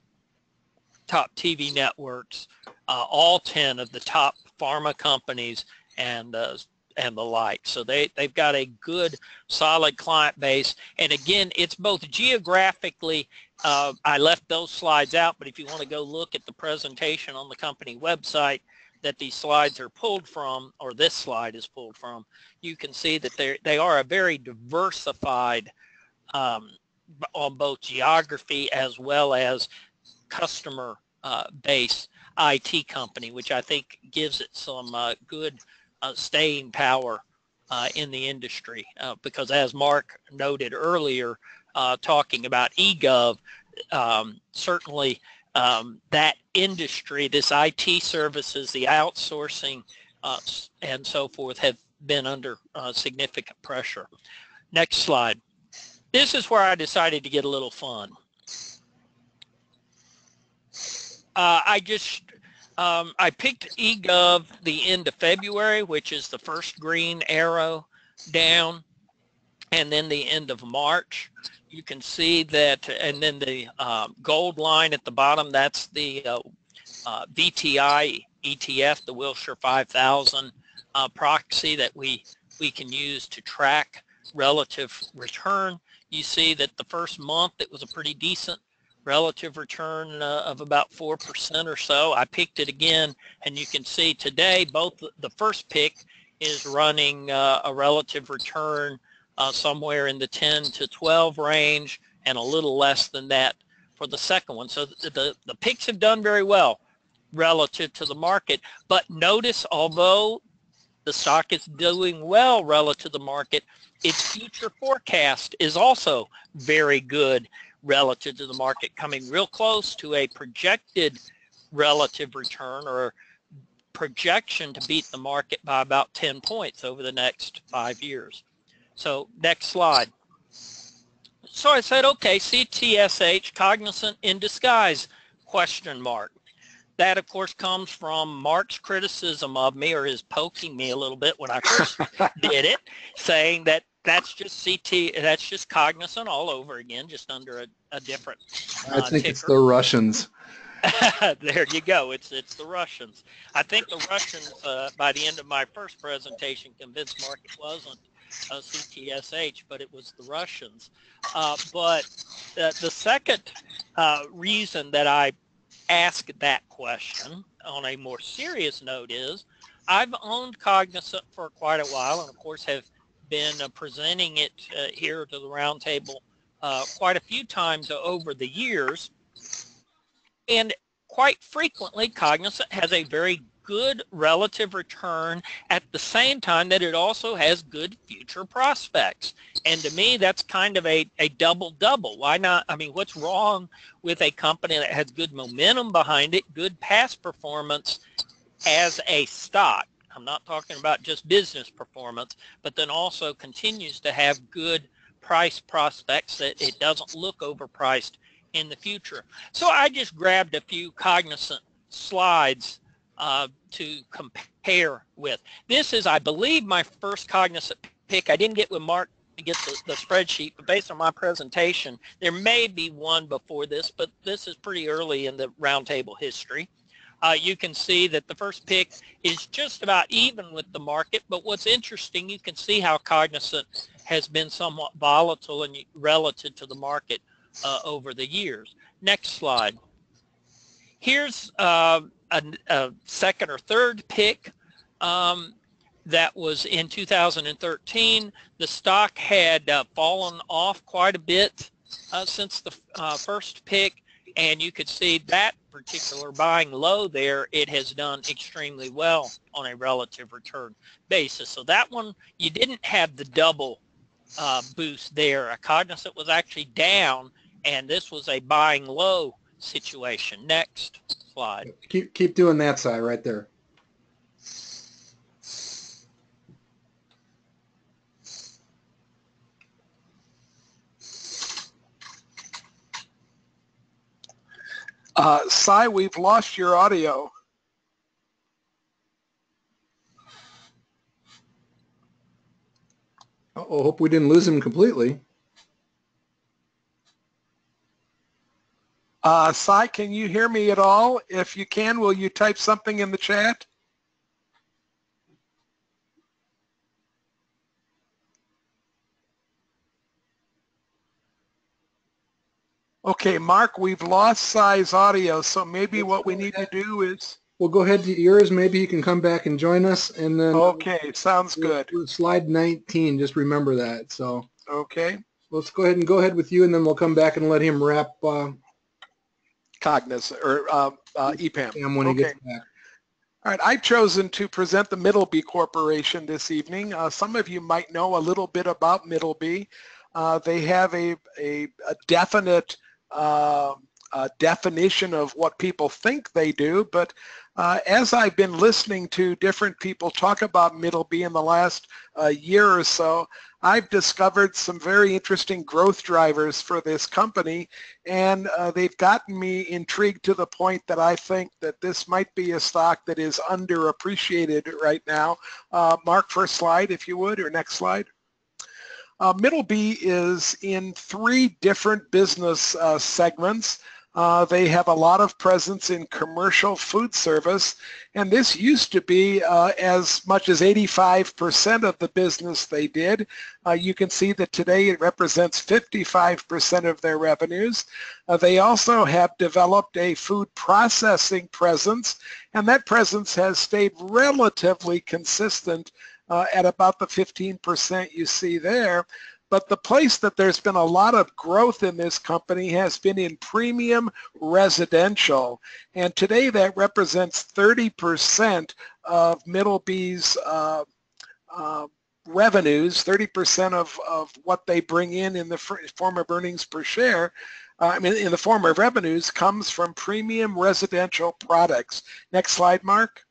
top TV networks, uh, all 10 of the top pharma companies and uh, and the like. So they, they've got a good, solid client base. And again, it's both geographically, uh, I left those slides out, but if you want to go look at the presentation on the company website that these slides are pulled from, or this slide is pulled from, you can see that they are a very diversified um, on both geography as well as customer uh, base IT company, which I think gives it some uh, good uh, staying power uh, in the industry. Uh, because as Mark noted earlier, uh, talking about eGov, um, certainly um, that industry, this IT services, the outsourcing, and so forth have been under significant pressure. Next slide. This is where I decided to get a little fun. Uh, I just, um, I picked eGov the end of February, which is the first green arrow down, and then the end of March. You can see that, and then the uh, gold line at the bottom, that's the uh, uh VTI ETF, the Wilshire 5000 uh, proxy that we, we can use to track relative return. You see that the first month it was a pretty decent relative return uh, of about 4% or so. I picked it again, and you can see today both the first pick is running uh, a relative return uh, somewhere in the 10 to 12 range and a little less than that for the second one. So the, the, the picks have done very well relative to the market. But notice, although the stock is doing well relative to the market, its future forecast is also very good relative to the market, coming real close to a projected relative return or projection to beat the market by about 10 points over the next five years. So next slide. So I said, okay, CTSH, cognizant in disguise, question mark. That, of course, comes from Mark's criticism of me or his poking me a little bit when I first did it, saying that that's just CT, that's just Cognizant all over again, just under a, a different uh, I think ticker. it's the Russians. there you go. It's it's the Russians. I think the Russians, uh, by the end of my first presentation, convinced Mark it wasn't a CTSH, but it was the Russians. Uh, but the second uh, reason that I ask that question on a more serious note is I've owned Cognizant for quite a while and of course have been uh, presenting it uh, here to the roundtable uh, quite a few times over the years. And quite frequently, Cognizant has a very good relative return at the same time that it also has good future prospects. And to me, that's kind of a, a double-double. Why not? I mean, what's wrong with a company that has good momentum behind it, good past performance as a stock? I'm not talking about just business performance, but then also continues to have good price prospects that it doesn't look overpriced in the future. So I just grabbed a few cognizant slides uh, to compare with. This is, I believe, my first cognizant pick. I didn't get with Mark to get the, the spreadsheet, but based on my presentation, there may be one before this, but this is pretty early in the roundtable history. Uh, you can see that the first pick is just about even with the market, but what's interesting, you can see how Cognizant has been somewhat volatile and relative to the market uh, over the years. Next slide. Here's uh, a, a, second or third pick. Um, that was in 2013. The stock had uh, fallen off quite a bit uh, since the uh, first pick, and you could see that particular buying low there, it has done extremely well on a relative return basis. So that one, you didn't have the double uh, boost there. A Cognizant was actually down, and this was a buying low situation. Next slide. Keep keep doing that side right there. Uh, Cy, we've lost your audio. oh hope we didn't lose him completely. Uh, Cy, can you hear me at all? If you can, will you type something in the chat? Okay, Mark, we've lost Cy's audio, so maybe what we need to do is... We'll go ahead to yours. Maybe you can come back and join us, and then... Okay, sounds good. Slide 19, just remember that, so... Okay. Let's go ahead and go ahead with you, and then we'll come back and let him wrap... Uh, Cognizant, or uh, uh, EPAM. when he gets back. All right, I've chosen to present the Middleby Corporation this evening. Uh, some of you might know a little bit about Middleby. Uh, they have a, a, a definite uh, definition of what people think they do, but uh, as I've been listening to different people talk about Middleby in the last uh, year or so, I've discovered some very interesting growth drivers for this company, and uh, they've gotten me intrigued to the point that I think that this might be a stock that is underappreciated right now. Uh, Mark, first slide, if you would, or next slide. Uh, Middleby is in three different business uh, segments. Uh, they have a lot of presence in commercial food service, and this used to be uh, as much as 85% of the business they did. Uh, you can see that today it represents 55% of their revenues. Uh, they also have developed a food processing presence, and that presence has stayed relatively consistent uh, at about the 15% you see there. But the place that there's been a lot of growth in this company has been in premium residential. And today that represents 30% of Middleby's uh, uh, revenues, 30% of, of what they bring in in the form of earnings per share, uh, I mean, in the form of revenues comes from premium residential products. Next slide, Mark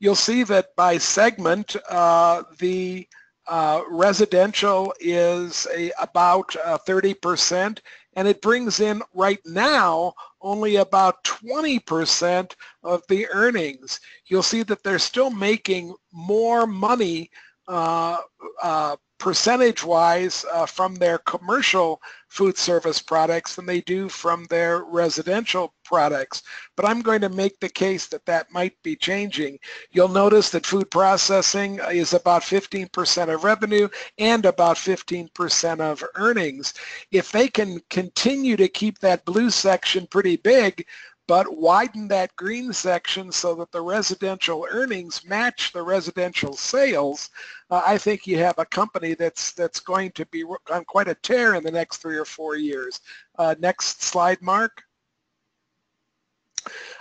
you'll see that by segment, uh, the uh, residential is a, about uh, 30%, and it brings in right now only about 20% of the earnings. You'll see that they're still making more money uh, uh percentage-wise uh, from their commercial food service products than they do from their residential products. But I'm going to make the case that that might be changing. You'll notice that food processing is about 15% of revenue and about 15% of earnings. If they can continue to keep that blue section pretty big, but widen that green section so that the residential earnings match the residential sales, uh, I think you have a company that's that's going to be on quite a tear in the next three or four years. Uh, next slide, Mark.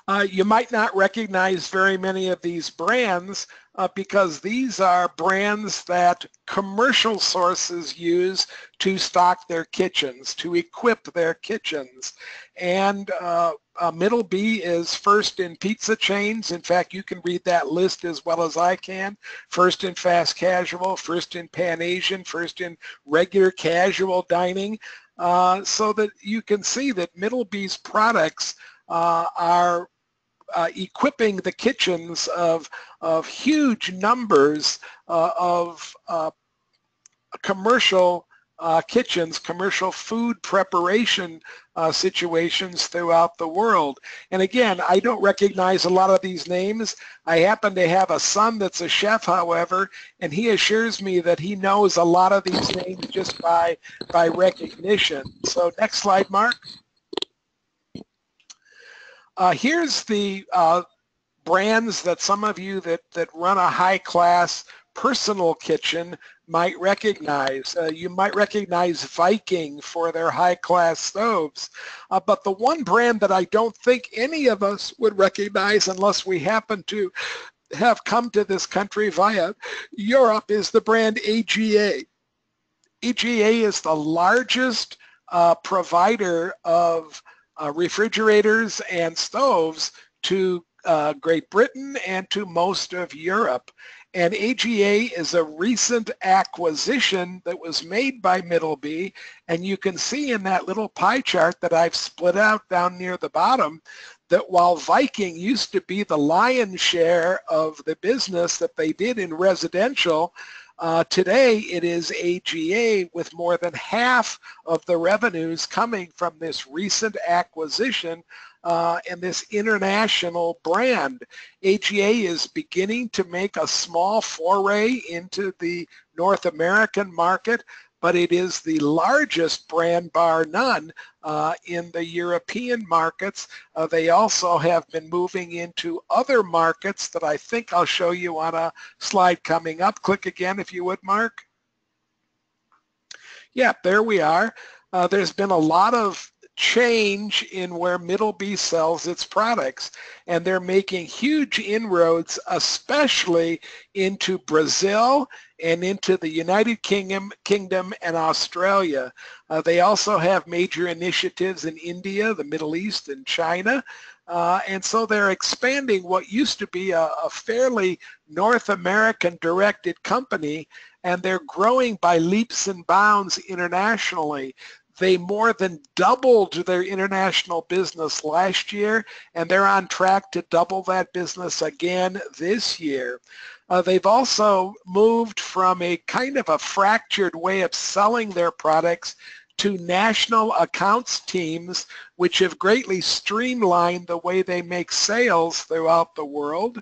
Uh, you might not recognize very many of these brands uh, because these are brands that commercial sources use to stock their kitchens, to equip their kitchens. And uh, uh, Middleby is first in pizza chains. In fact, you can read that list as well as I can. First in fast casual, first in Pan Asian, first in regular casual dining. Uh, so that you can see that Middleby's products are uh, equipping the kitchens of, of huge numbers uh, of uh, commercial uh, kitchens, commercial food preparation uh, situations throughout the world. And again, I don't recognize a lot of these names. I happen to have a son that's a chef, however, and he assures me that he knows a lot of these names just by, by recognition. So next slide, Mark. Uh, here's the uh, brands that some of you that, that run a high class personal kitchen might recognize. Uh, you might recognize Viking for their high-class stoves. Uh, but the one brand that I don't think any of us would recognize unless we happen to have come to this country via Europe is the brand AGA. AGA is the largest uh, provider of uh, refrigerators and stoves to uh, Great Britain and to most of Europe. And AGA is a recent acquisition that was made by Middleby. And you can see in that little pie chart that I've split out down near the bottom that while Viking used to be the lion's share of the business that they did in residential, uh, today it is AGA with more than half of the revenues coming from this recent acquisition uh, and this international brand. AGA is beginning to make a small foray into the North American market, but it is the largest brand bar none uh, in the European markets. Uh, they also have been moving into other markets that I think I'll show you on a slide coming up. Click again if you would, Mark. Yeah, there we are. Uh, there's been a lot of change in where Middleby sells its products. And they're making huge inroads, especially into Brazil and into the United Kingdom, Kingdom and Australia. Uh, they also have major initiatives in India, the Middle East, and China. Uh, and so they're expanding what used to be a, a fairly North American directed company and they're growing by leaps and bounds internationally. They more than doubled their international business last year, and they're on track to double that business again this year. Uh, they've also moved from a kind of a fractured way of selling their products to national accounts teams, which have greatly streamlined the way they make sales throughout the world.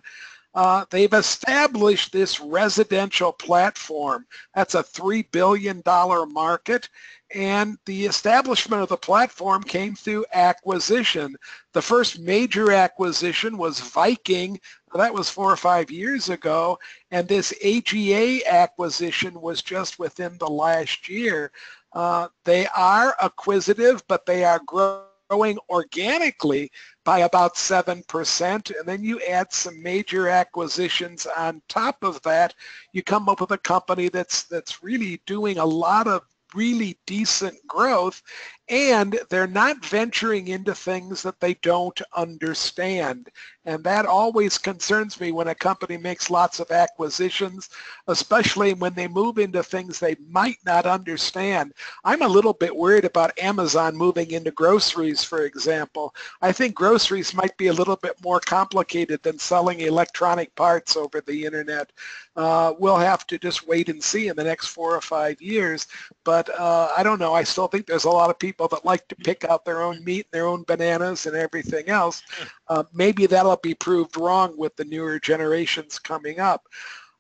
Uh, they've established this residential platform. That's a $3 billion market and the establishment of the platform came through acquisition. The first major acquisition was Viking. That was four or five years ago, and this AGA acquisition was just within the last year. Uh, they are acquisitive, but they are growing organically by about 7%, and then you add some major acquisitions on top of that, you come up with a company that's that's really doing a lot of really decent growth and they're not venturing into things that they don't understand. And that always concerns me when a company makes lots of acquisitions, especially when they move into things they might not understand. I'm a little bit worried about Amazon moving into groceries, for example. I think groceries might be a little bit more complicated than selling electronic parts over the internet. Uh, we'll have to just wait and see in the next four or five years. But uh, I don't know. I still think there's a lot of people people that like to pick out their own meat, their own bananas, and everything else. Uh, maybe that'll be proved wrong with the newer generations coming up.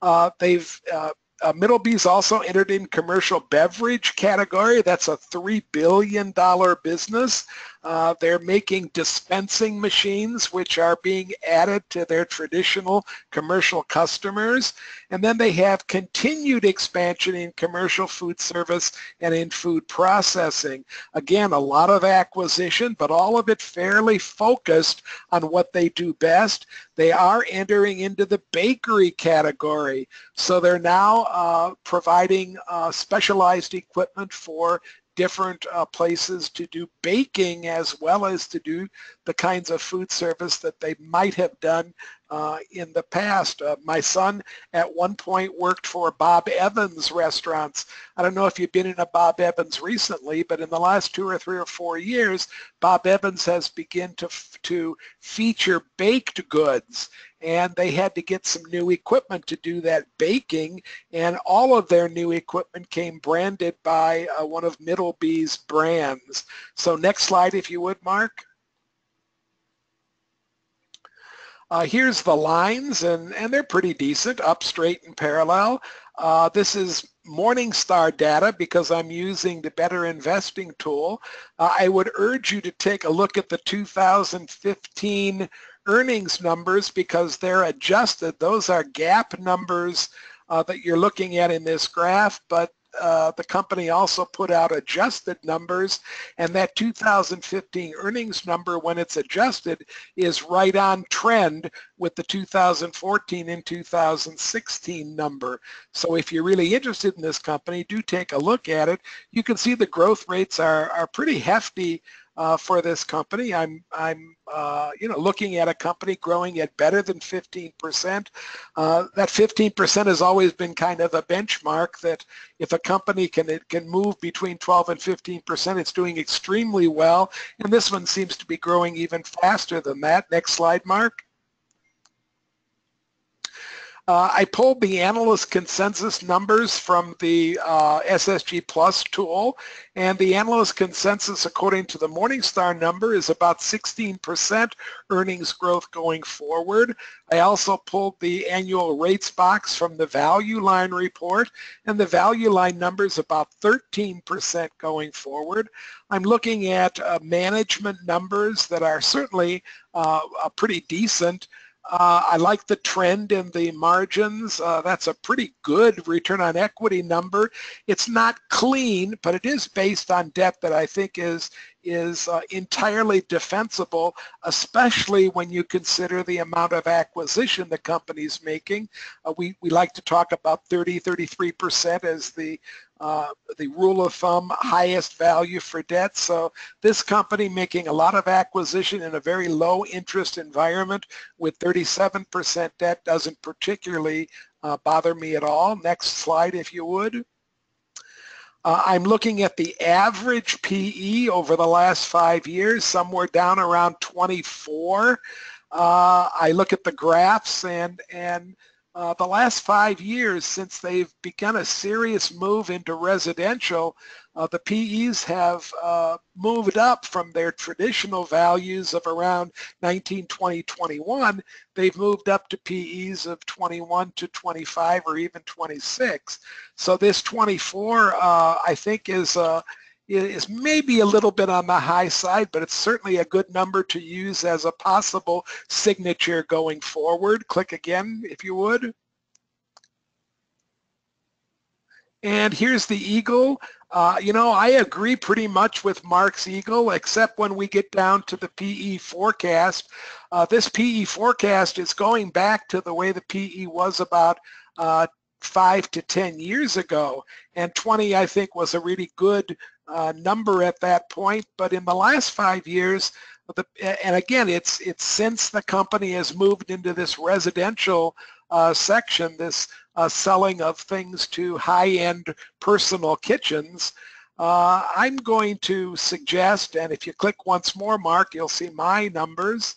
Uh, they've uh, uh, Middleby's also entered in commercial beverage category. That's a $3 billion business. Uh, they're making dispensing machines, which are being added to their traditional commercial customers. And then they have continued expansion in commercial food service and in food processing. Again, a lot of acquisition, but all of it fairly focused on what they do best. They are entering into the bakery category. So they're now uh, providing uh, specialized equipment for different uh, places to do baking as well as to do the kinds of food service that they might have done uh, in the past. Uh, my son at one point worked for Bob Evans restaurants. I don't know if you've been in a Bob Evans recently, but in the last two or three or four years, Bob Evans has begun to, to feature baked goods and they had to get some new equipment to do that baking and all of their new equipment came branded by uh, one of Middleby's brands. So next slide if you would, Mark. Uh, here's the lines, and, and they're pretty decent, up, straight, and parallel. Uh, this is Morningstar data because I'm using the Better Investing tool. Uh, I would urge you to take a look at the 2015 earnings numbers because they're adjusted. Those are GAAP numbers uh, that you're looking at in this graph, but uh, the company also put out adjusted numbers and that 2015 earnings number when it's adjusted is right on trend with the 2014 and 2016 number. So if you're really interested in this company, do take a look at it. You can see the growth rates are, are pretty hefty uh, for this company. I'm, I'm uh, you know, looking at a company growing at better than 15%. Uh, that 15% has always been kind of the benchmark that if a company can, it can move between 12 and 15%, it's doing extremely well. And this one seems to be growing even faster than that. Next slide, Mark. Uh, I pulled the analyst consensus numbers from the uh, SSG Plus tool, and the analyst consensus, according to the Morningstar number, is about 16% earnings growth going forward. I also pulled the annual rates box from the value line report, and the value line number is about 13% going forward. I'm looking at uh, management numbers that are certainly uh, pretty decent. Uh, I like the trend in the margins. Uh, that's a pretty good return on equity number. It's not clean, but it is based on debt that I think is is uh, entirely defensible, especially when you consider the amount of acquisition the company's making. Uh, we, we like to talk about 30, 33% as the uh, the rule of thumb highest value for debt. So this company making a lot of acquisition in a very low interest environment with 37% debt doesn't particularly uh, bother me at all. Next slide if you would. Uh, I'm looking at the average PE over the last five years, somewhere down around 24. Uh, I look at the graphs and, and uh, the last five years since they've begun a serious move into residential, uh, the PEs have uh, moved up from their traditional values of around 19, 20, 21. They've moved up to PEs of 21 to 25 or even 26. So this 24, uh, I think, is is maybe a little bit on the high side, but it's certainly a good number to use as a possible signature going forward. Click again if you would. And here's the eagle. Uh, you know, I agree pretty much with Mark's eagle, except when we get down to the PE forecast. Uh, this PE forecast is going back to the way the PE was about uh, five to 10 years ago. And 20, I think, was a really good uh, number at that point. But in the last five years, the, and again, it's it's since the company has moved into this residential uh, section, this uh, selling of things to high-end personal kitchens. Uh, I'm going to suggest, and if you click once more, Mark, you'll see my numbers.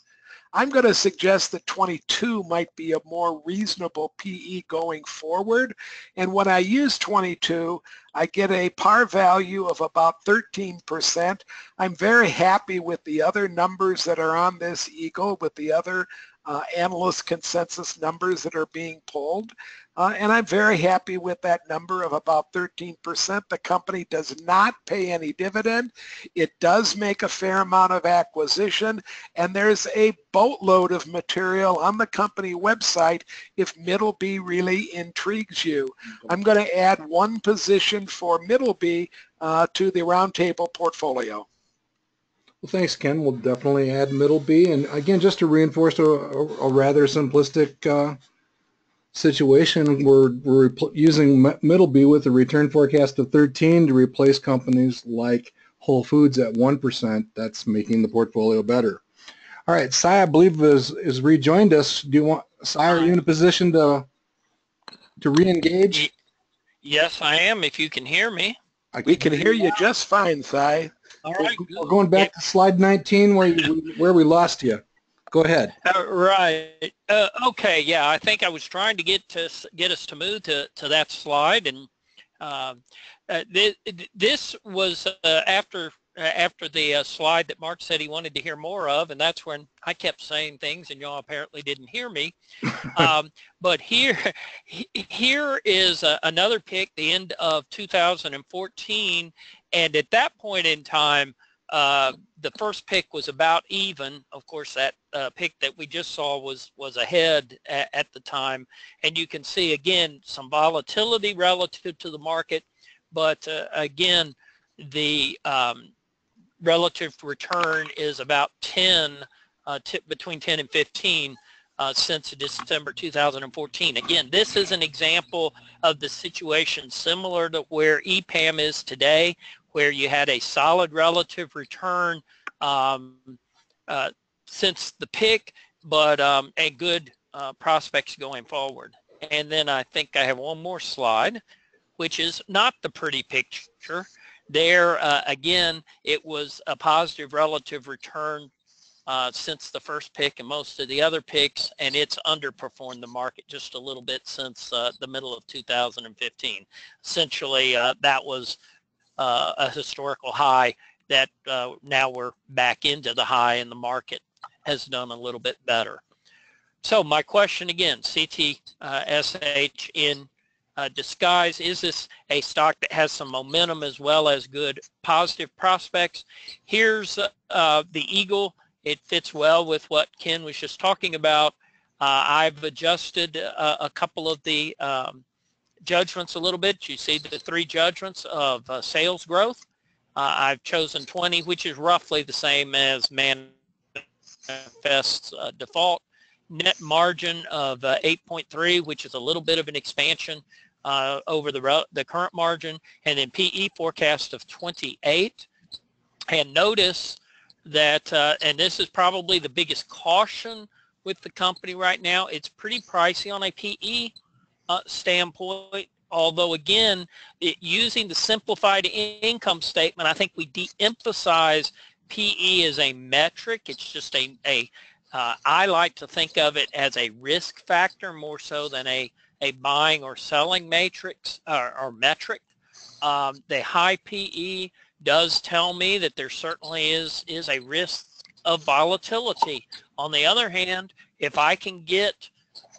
I'm going to suggest that 22 might be a more reasonable PE going forward. And when I use 22, I get a par value of about 13%. I'm very happy with the other numbers that are on this Eagle, with the other uh, analyst consensus numbers that are being pulled. Uh, and I'm very happy with that number of about 13%. The company does not pay any dividend. It does make a fair amount of acquisition, and there's a boatload of material on the company website if Middleby really intrigues you. I'm going to add one position for Middleby uh, to the roundtable portfolio. Well, thanks, Ken. We'll definitely add Middleby. And again, just to reinforce a, a, a rather simplistic uh, situation, we're, we're repl- using Mi- Middleby with a return forecast of 13 to replace companies like Whole Foods at 1%. That's making the portfolio better. All right, Cy, I believe is, is rejoined us. Do you want, Cy, are you in a position to, to re-engage? Yes, I am, if you can hear me. I We can hear you just fine, Cy. All We're we're going back to slide 19 where, you, where we lost you. Go ahead. Uh, right. Uh, okay. Yeah, I think I was trying to get to get us to move to, to that slide, and um, uh, this, this was uh, after uh, after the uh, slide that Mark said he wanted to hear more of, and that's when I kept saying things, and y'all apparently didn't hear me. um, but here, here is uh, another pick, the end of 2014, and at that point in time. Uh, the first pick was about even. Of course, that uh, pick that we just saw was was ahead at, at the time, and you can see again some volatility relative to the market, but uh, again, the um, relative return is about 10, uh, between 10 and 15 uh, since December 2014. Again, this is an example of the situation similar to where EPAM is today, where you had a solid relative return um, uh, since the pick, but um, a good uh, prospects going forward. And then I think I have one more slide, which is not the pretty picture. There, uh, again, it was a positive relative return uh, since the first pick and most of the other picks, and it's underperformed the market just a little bit since uh, the middle of 2015. Essentially, uh, that was uh, a historical high that uh, now we're back into the high and the market has done a little bit better. So my question again, CTSH in uh, disguise, is this a stock that has some momentum as well as good positive prospects? Here's uh, the Eagle. It fits well with what Ken was just talking about. Uh, I've adjusted uh, a couple of the um, judgments a little bit. You see the three judgments of uh, sales growth. Uh, I've chosen 20, which is roughly the same as Manifest's uh, default. Net margin of uh, 8.3, which is a little bit of an expansion uh, over the, the current margin. And then PE forecast of 28. And notice that, uh, and this is probably the biggest caution with the company right now, it's pretty pricey on a PE uh, standpoint. Although again, it, using the simplified income statement, I think we de-emphasize PE as a metric. It's just a, a uh, I like to think of it as a risk factor more so than a, a buying or selling matrix or, or metric. Um, the high PE does tell me that there certainly is, is a risk of volatility. On the other hand, if I can get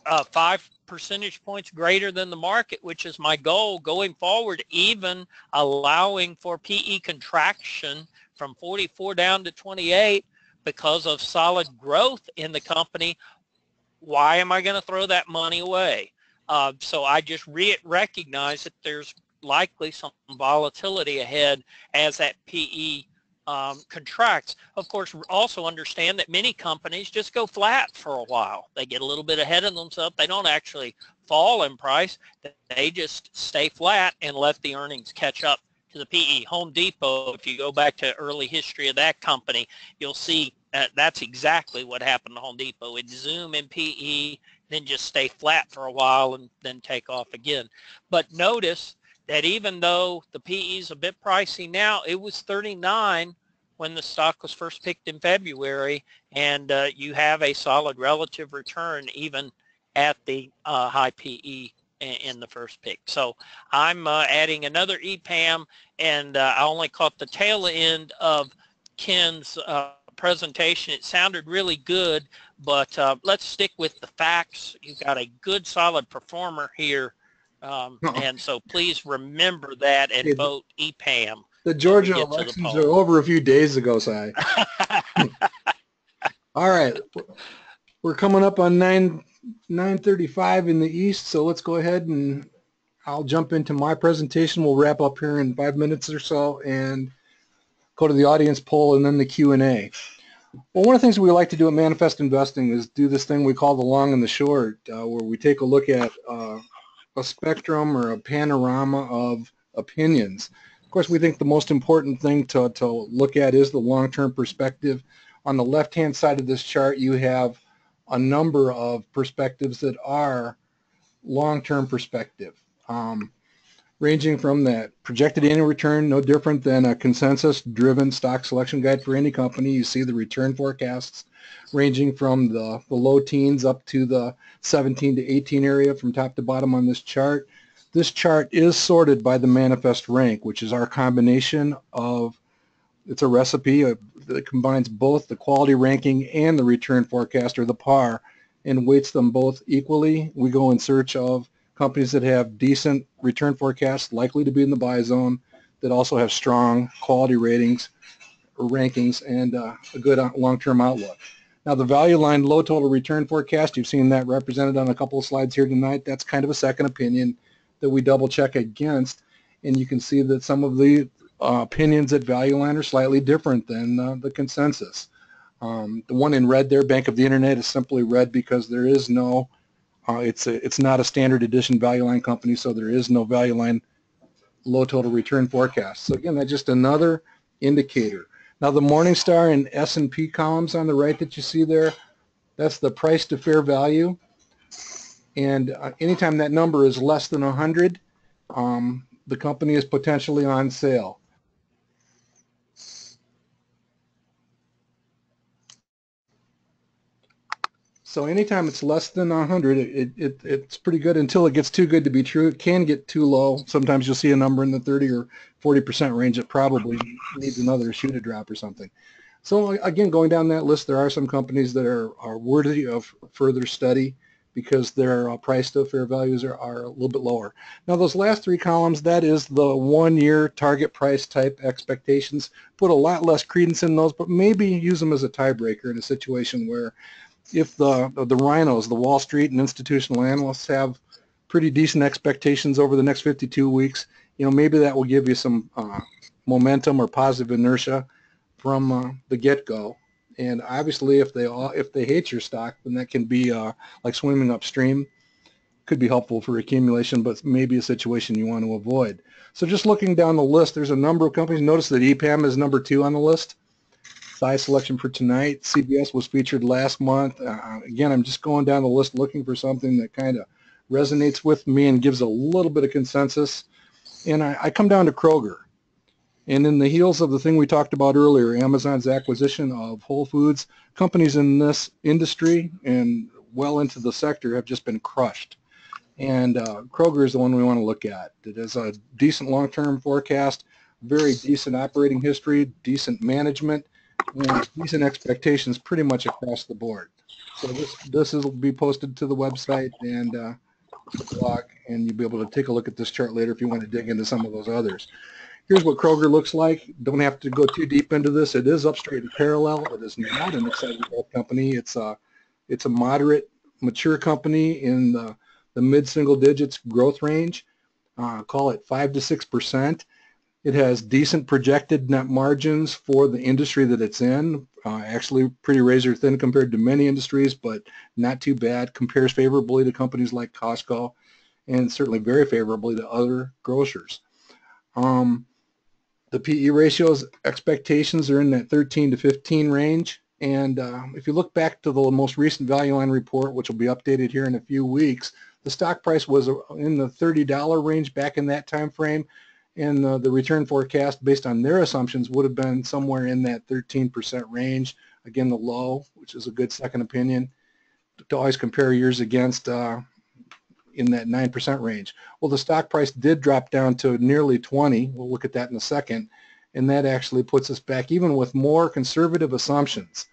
uh, five percentage points greater than the market, which is my goal going forward, even allowing for PE contraction from 44 down to 28 because of solid growth in the company, why am I going to throw that money away? Uh, so I just re- recognize that there's likely some volatility ahead as that PE um, contracts. Of course, also understand that many companies just go flat for a while. They get a little bit ahead of themselves. They don't actually fall in price. They just stay flat and let the earnings catch up to the PE. Home Depot, if you go back to early history of that company, you'll see uh, that's exactly what happened to Home Depot. It zoom in PE, then just stay flat for a while and then take off again. But notice that even though the PE is a bit pricey now, it was 39 when the stock was first picked in February, and uh, you have a solid relative return even at the uh, high PE in, the first pick. So I'm uh, adding another EPAM, and uh, I only caught the tail end of Ken's uh, presentation. It sounded really good, but uh, let's stick with the facts. You've got a good, solid performer here um, Uh-oh. and so please remember that and vote EPAM. The Georgia to the elections are over a few days ago, Si. All right. We're coming up on 9, 9.35 in the east, so let's go ahead and I'll jump into my presentation. We'll wrap up here in five minutes or so and go to the audience poll and then the Q&A. Well, one of the things we like to do at Manifest Investing is do this thing we call the long and the short, uh, where we take a look at uh, a spectrum or a panorama of opinions. Of course, we think the most important thing to, to look at is the long-term perspective. On the left-hand side of this chart, you have a number of perspectives that are long-term perspective. Um, ranging from that projected annual return, no different than a consensus-driven stock selection guide for any company. You see the return forecasts ranging from the, the low teens up to the 17 to 18 area from top to bottom on this chart. This chart is sorted by the manifest rank, which is our combination of, it's a recipe that combines both the quality ranking and the return forecast or the PAR and weights them both equally. We go in search of companies that have decent return forecasts, likely to be in the buy zone, that also have strong quality ratings rankings and uh, a good uh, long-term outlook. Now the value line low total return forecast, you've seen that represented on a couple of slides here tonight. That's kind of a second opinion that we double check against. And you can see that some of the uh, opinions at value line are slightly different than uh, the consensus. Um, the one in red there, Bank of the Internet, is simply red because there is no uh, it's a, it's not a standard edition value line company, so there is no value line low total return forecast. So again, that's just another indicator. Now the Morningstar and S&P columns on the right that you see there, that's the price to fair value. And uh, anytime that number is less than 100, um, the company is potentially on sale. So anytime it's less than 100, it, it, it's pretty good until it gets too good to be true. It can get too low. Sometimes you'll see a number in the 30 or 40% range that probably needs another shoe to drop or something. So again, going down that list, there are some companies that are, are worthy of further study because their uh, price to fair values are, are a little bit lower. Now those last three columns, that is the one-year target price type expectations. Put a lot less credence in those, but maybe use them as a tiebreaker in a situation where if the the rhinos, the Wall Street and institutional analysts have pretty decent expectations over the next 52 weeks, you know, maybe that will give you some uh, momentum or positive inertia from uh, the get-go. And obviously, if they all, if they hate your stock, then that can be uh, like swimming upstream. Could be helpful for accumulation, but maybe a situation you want to avoid. So just looking down the list, there's a number of companies. Notice that EPAM is number two on the list size selection for tonight. CBS was featured last month. Uh, again, I'm just going down the list looking for something that kind of resonates with me and gives a little bit of consensus. And I, I come down to Kroger. And in the heels of the thing we talked about earlier, Amazon's acquisition of Whole Foods, companies in this industry and well into the sector have just been crushed. And uh, Kroger is the one we want to look at. It has a decent long-term forecast, very decent operating history, decent management, and decent expectations pretty much across the board. So this this will be posted to the website and uh, blog, and you'll be able to take a look at this chart later if you want to dig into some of those others. Here's what Kroger looks like. Don't have to go too deep into this. It is up straight and parallel. It is not an exciting growth company. It's a it's a moderate, mature company in the the mid single digits growth range. Uh, call it five to six percent. It has decent projected net margins for the industry that it's in. Uh, actually pretty razor thin compared to many industries, but not too bad. Compares favorably to companies like Costco and certainly very favorably to other grocers. Um, the PE ratios expectations are in that 13 to 15 range. And uh, if you look back to the most recent Value Line report, which will be updated here in a few weeks, the stock price was in the $30 range back in that time frame and uh, the return forecast based on their assumptions would have been somewhere in that 13% range. Again, the low, which is a good second opinion, to always compare years against uh, in that 9% range. Well, the stock price did drop down to nearly 20. We'll look at that in a second. And that actually puts us back even with more conservative assumptions,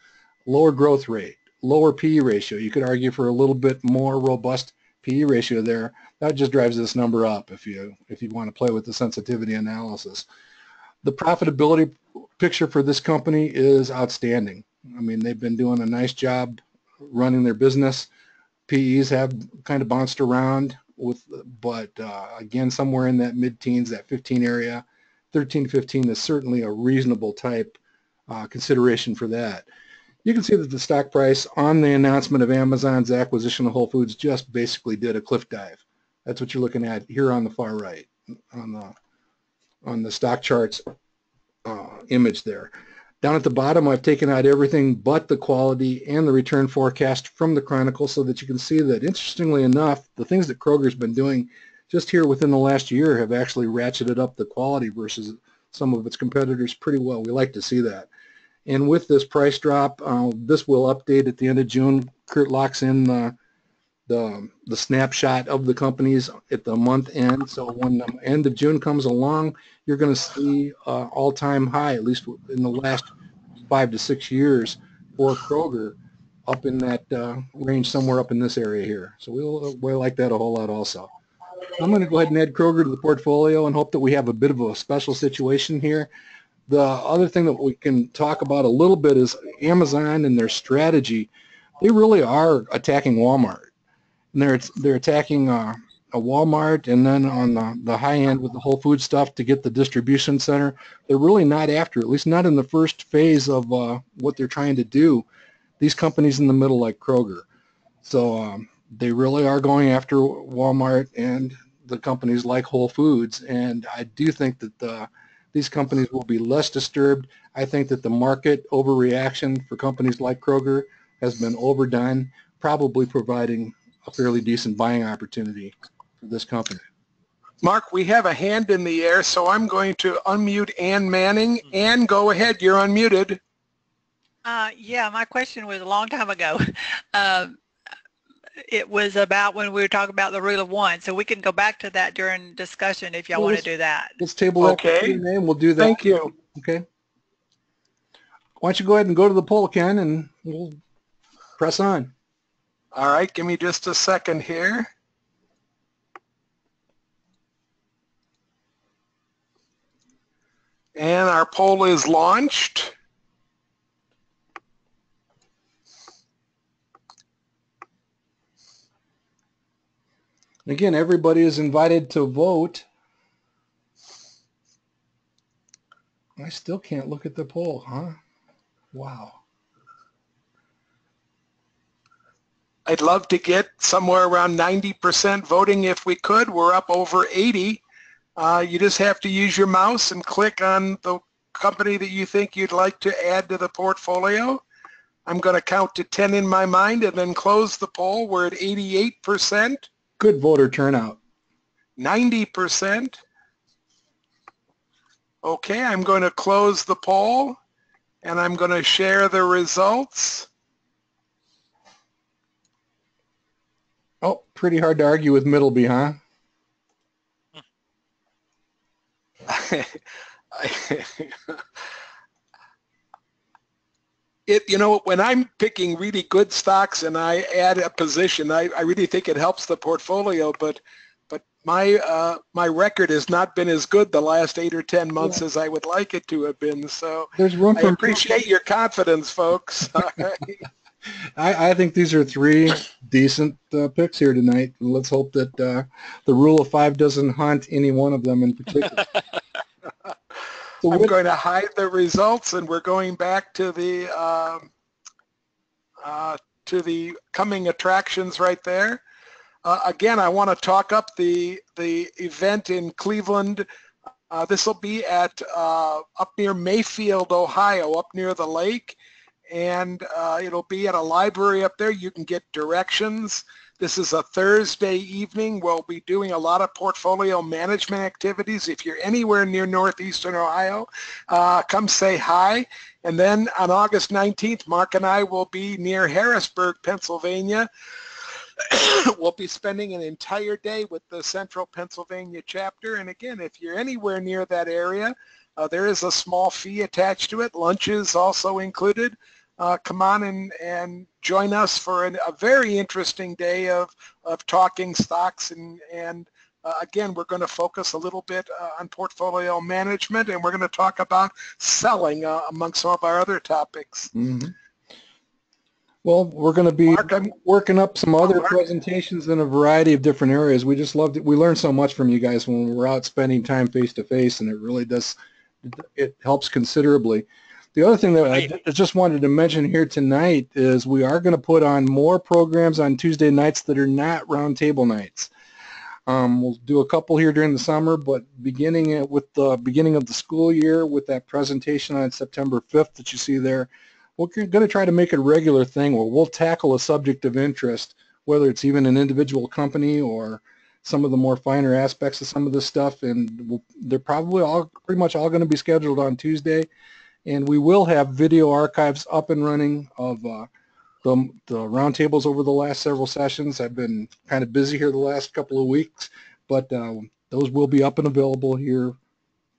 lower growth rate, lower PE ratio. You could argue for a little bit more robust PE ratio there that just drives this number up if you if you want to play with the sensitivity analysis. The profitability picture for this company is outstanding. I mean, they've been doing a nice job running their business. PEs have kind of bounced around with, but uh, again, somewhere in that mid-teens, that 15 area, 13 to 15 is certainly a reasonable type uh, consideration for that. you can see that the stock price on the announcement of Amazon's acquisition of Whole Foods just basically did a cliff dive. That's what you're looking at here on the far right on the on the stock charts uh, image there. Down at the bottom, I've taken out everything but the quality and the return forecast from the Chronicle so that you can see that, interestingly enough, the things that Kroger's been doing just here within the last year have actually ratcheted up the quality versus some of its competitors pretty well. We like to see that. And with this price drop, uh, this will update at the end of June. Kurt locks in the, the, the snapshot of the companies at the month end. So when the end of June comes along, you're going to see uh, all-time high, at least in the last five to six years for Kroger up in that uh, range somewhere up in this area here. So we'll, we'll like that a whole lot also. I'm going to go ahead and add Kroger to the portfolio and hope that we have a bit of a special situation here. The other thing that we can talk about a little bit is Amazon and their strategy. They really are attacking Walmart. And they're, they're attacking uh, a Walmart and then on the, the high end with the Whole Food stuff to get the distribution center. They're really not after, at least not in the first phase of uh, what they're trying to do, these companies in the middle like Kroger. So um, they really are going after Walmart and the companies like Whole Foods. And I do think that the, these companies will be less disturbed. I think that the market overreaction for companies like Kroger has been overdone, probably providing a fairly decent buying opportunity for this company. Mark, we have a hand in the air, so I'm going to unmute Ann Manning. Ann, go ahead. You're unmuted. Uh, yeah, my question was a long time ago. Um, it was about when we were talking about the rule of one, so we can go back to that during discussion if y'all Well, want to do that. Let's table Okay. Q&A, and We'll do that. Thank you. Okay. Why don't you go ahead and go to the poll, Ken, and we'll press on. All right, give me just a second here. And our poll is launched. Again, everybody is invited to vote. I still can't look at the poll, huh? Wow. I'd love to get somewhere around 90% voting if we could. We're up over 80. Uh, you just have to use your mouse and click on the company that you think you'd like to add to the portfolio. I'm going to count to 10 in my mind and then close the poll. We're at 88%, Good voter turnout. 90%. Okay, I'm going to close the poll and I'm going to share the results. Oh, pretty hard to argue with Middleby, huh? it you know when I'm picking really good stocks and I add a position, I, I really think it helps the portfolio. But but my uh, my record has not been as good the last eight or ten months as I would like it to have been. So There's room I for appreciate your confidence, folks. I, I think these are three decent uh, picks here tonight. Let's hope that uh, the rule of five doesn't haunt any one of them in particular. So I'm going to hide the results, and we're going back to the um, uh, to the coming attractions right there. Uh, again, I want to talk up the the event in Cleveland. Uh, this will be at uh, up near Mayfield, Ohio, up near the lake, and uh, it'll be at a library up there. You can get directions. This is a Thursday evening. We'll be doing a lot of portfolio management activities. If you're anywhere near Northeastern Ohio, uh, come say hi. And then on August 19th, Mark and I will be near Harrisburg, Pennsylvania. we'll be spending an entire day with the Central Pennsylvania chapter. And again, if you're anywhere near that area, uh, there is a small fee attached to it. Lunch is also included. Uh, come on and, and join us for an, a very interesting day of, of talking stocks and, and uh, again, we're going to focus a little bit uh, on portfolio management and we're going to talk about selling uh, among some of our other topics. Mhm. Well, we're going to be Mark, working up some other Mark? presentations in a variety of different areas. We just loved it. We learn so much from you guys when we're out spending time face to face, and it really does. It helps considerably. The other thing that I. I just wanted to mention here tonight is we are going to put on more programs on Tuesday nights that are not roundtable nights. Um, we'll do a couple here during the summer, but beginning it with the beginning of the school year with that presentation on September 5th that you see there, we're going to try to make it a regular thing where we'll tackle a subject of interest, whether it's even an individual company or some of the more finer aspects of some of this stuff. And we'll, they're probably all pretty much all going to be scheduled on Tuesday and we will have video archives up and running of uh, the, the roundtables over the last several sessions. I've been kind of busy here the last couple of weeks, but um, those will be up and available here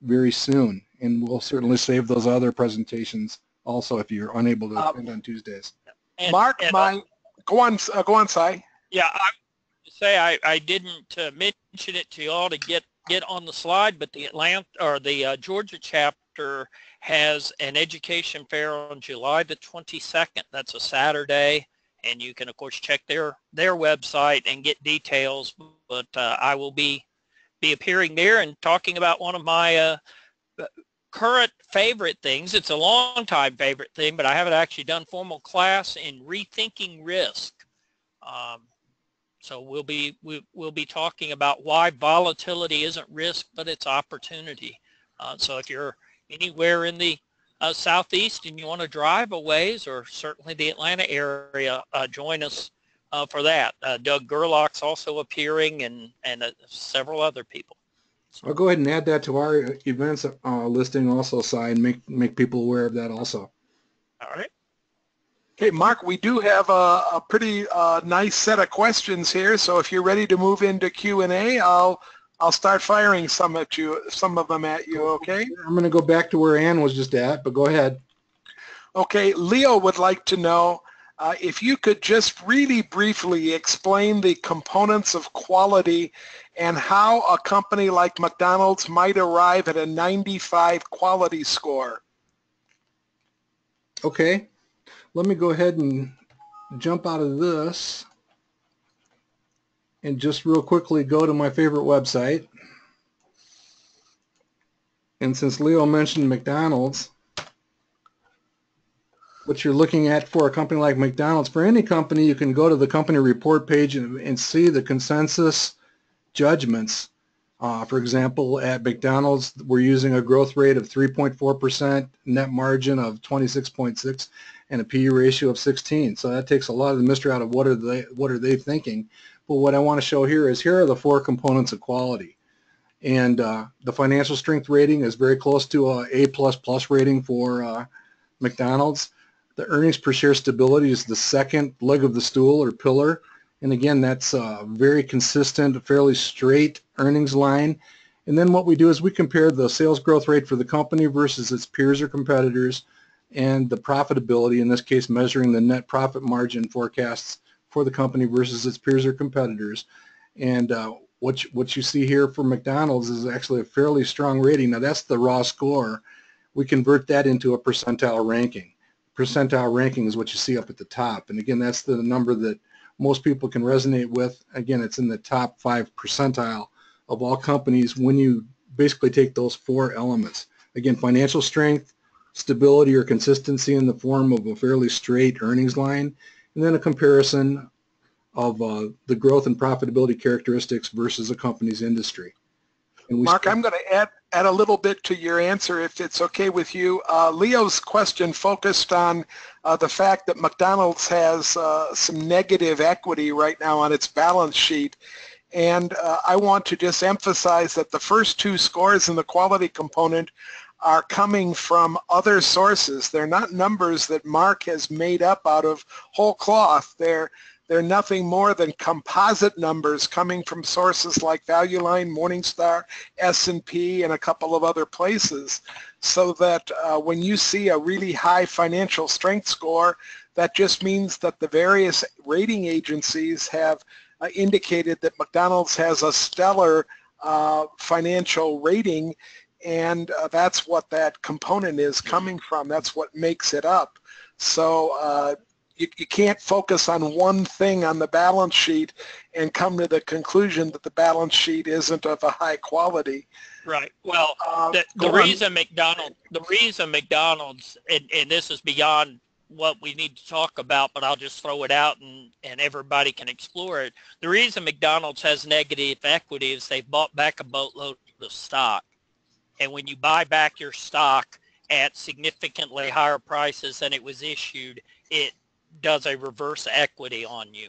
very soon. And we'll certainly save those other presentations also if you're unable to Um, attend on Tuesdays. And- Mark, and, uh, my, go on, uh, go on, Si. Yeah, I say I, I didn't uh, mention it to y'all to get, get on the slide, but the Atlanta or the uh, Georgia chapter has an education fair on July the 22nd. That's a Saturday. And you can, of course, check their, their website and get details. But uh, I will be, be appearing there and talking about one of my uh, current favorite things. It's a long time favorite thing, but I haven't actually done formal class in rethinking risk. Um, so we'll be we, we'll be talking about why volatility isn't risk, but it's opportunity. Uh, so if you're anywhere in the uh, southeast and you want to drive a ways, or certainly the Atlanta area, uh, join us uh, for that. Uh, Doug Gerlach's also appearing, and and uh, several other people. I'll go ahead and add that to our events uh, listing also, Si, and make, make people aware of that also. All right. Okay, Mark, we do have a, a pretty uh, nice set of questions here. So if you're ready to move into Q and A, I'll I'll start firing some at you, some of them at you. Okay. I'm going to go back to where Ann was just at, but go ahead. Okay, Leo would like to know uh, if you could just really briefly explain the components of quality and how a company like McDonald's might arrive at a 95 quality score. Okay, let me go ahead and jump out of this and just real quickly go to my favorite website. And since Leo mentioned McDonald's, what you're looking at for a company like McDonald's, for any company, you can go to the company report page and, and see the consensus judgments. Uh, for example, at McDonald's, we're using a growth rate of 3.4%, net margin of 26.6, and a PE ratio of 16. So that takes a lot of the mystery out of what are they what are they thinking. But what I want to show here is here are the four components of quality. And uh, the financial strength rating is very close to a A++ rating for uh, McDonald's. The earnings per share stability is the second leg of the stool or pillar. And again, that's a very consistent, fairly straight earnings line. And then what we do is we compare the sales growth rate for the company versus its peers or competitors and the profitability, in this case measuring the net profit margin forecasts for the company versus its peers or competitors. And uh, what, you, what you see here for McDonald's is actually a fairly strong rating. Now that's the raw score. We convert that into a percentile ranking. Percentile ranking is what you see up at the top. And again, that's the number that most people can resonate with. Again, it's in the top five percentile of all companies when you basically take those four elements. Again, financial strength, stability or consistency in the form of a fairly straight earnings line, and then a comparison of uh, the growth and profitability characteristics versus a company's industry. Mark, I'm going to add, add a little bit to your answer if it's okay with you. Uh, Leo's question focused on uh, the fact that McDonald's has uh, some negative equity right now on its balance sheet. And uh, I want to just emphasize that the first two scores in the quality component are coming from other sources. They're not numbers that Mark has made up out of whole cloth. They're they're nothing more than composite numbers coming from sources like Value Line, Morningstar, S&P, and a couple of other places. So that uh, when you see a really high financial strength score, that just means that the various rating agencies have uh, indicated that McDonald's has a stellar uh, financial rating and uh, that's what that component is coming from. That's what makes it up. So uh, you, you can't focus on one thing on the balance sheet and come to the conclusion that the balance sheet isn't of a high quality. Right. Well, Uh, the, the reason McDonald, the reason McDonald's, and, and this is beyond what we need to talk about, but I'll just throw it out and, and everybody can explore it. The reason McDonald's has negative equity is they've bought back a boatload of stock. And when you buy back your stock at significantly higher prices than it was issued, it does a reverse equity on you.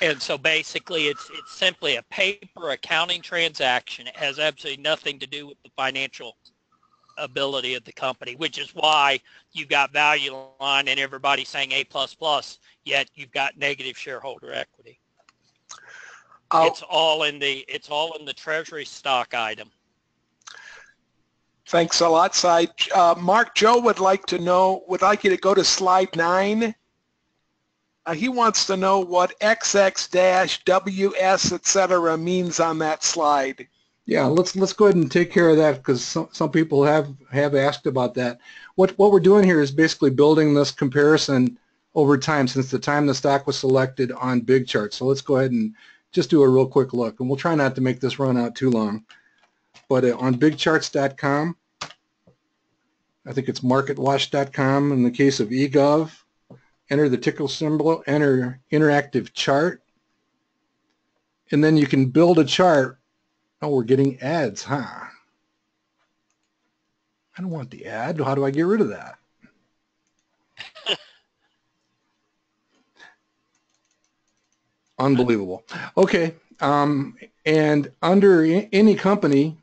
And so basically it's, it's simply a paper accounting transaction. It has absolutely nothing to do with the financial ability of the company, which is why you've got value line and everybody saying A plus plus, yet you've got negative shareholder equity. I'll- It's all in the, it's all in the treasury stock item. Thanks a lot, Cy. Uh, Mark, Joe would like to know, would like you to go to slide nine. Uh, he wants to know what XX dash WS, et cetera, means on that slide. Yeah, let's let's go ahead and take care of that because some, some people have have asked about that. What what we're doing here is basically building this comparison over time since the time the stock was selected on Big Chart. So let's go ahead and just do a real quick look, and we'll try not to make this run out too long. But uh, on BigCharts.com, I think it's MarketWatch.com. In the case of eGov, enter the ticker symbol, enter interactive chart, and then you can build a chart Oh, we're getting ads, huh? I don't want the ad. How do I get rid of that? Unbelievable. Okay. Um, and under any company,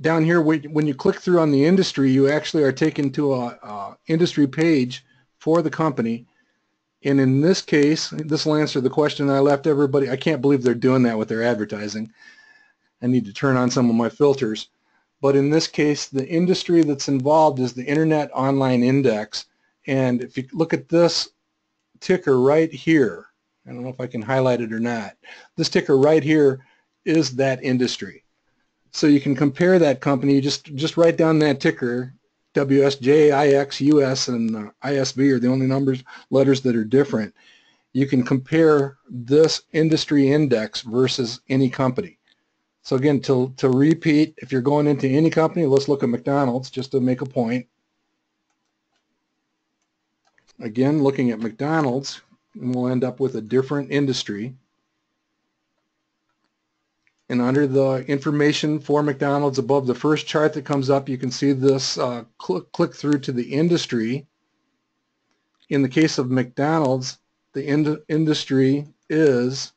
down here, when you click through on the industry, you actually are taken to a, a industry page for the company. And in this case, this will answer the question I left everybody. I can't believe they're doing that with their advertising. I need to turn on some of my filters. But in this case, the industry that's involved is the Internet Online Index. And if you look at this ticker right here, I don't know if I can highlight it or not. This ticker right here is that industry. So you can compare that company. Just, just write down that ticker, WSJ, IX, US, and ISV are the only numbers, letters that are different. You can compare this industry index versus any company. So again, to, to repeat, if you're going into any company, let's look at McDonald's just to make a point. Again, looking at McDonald's, and we'll end up with a different industry. And under the information for McDonald's above the first chart that comes up, you can see this uh, click, click through to the industry. In the case of McDonald's, the ind industry is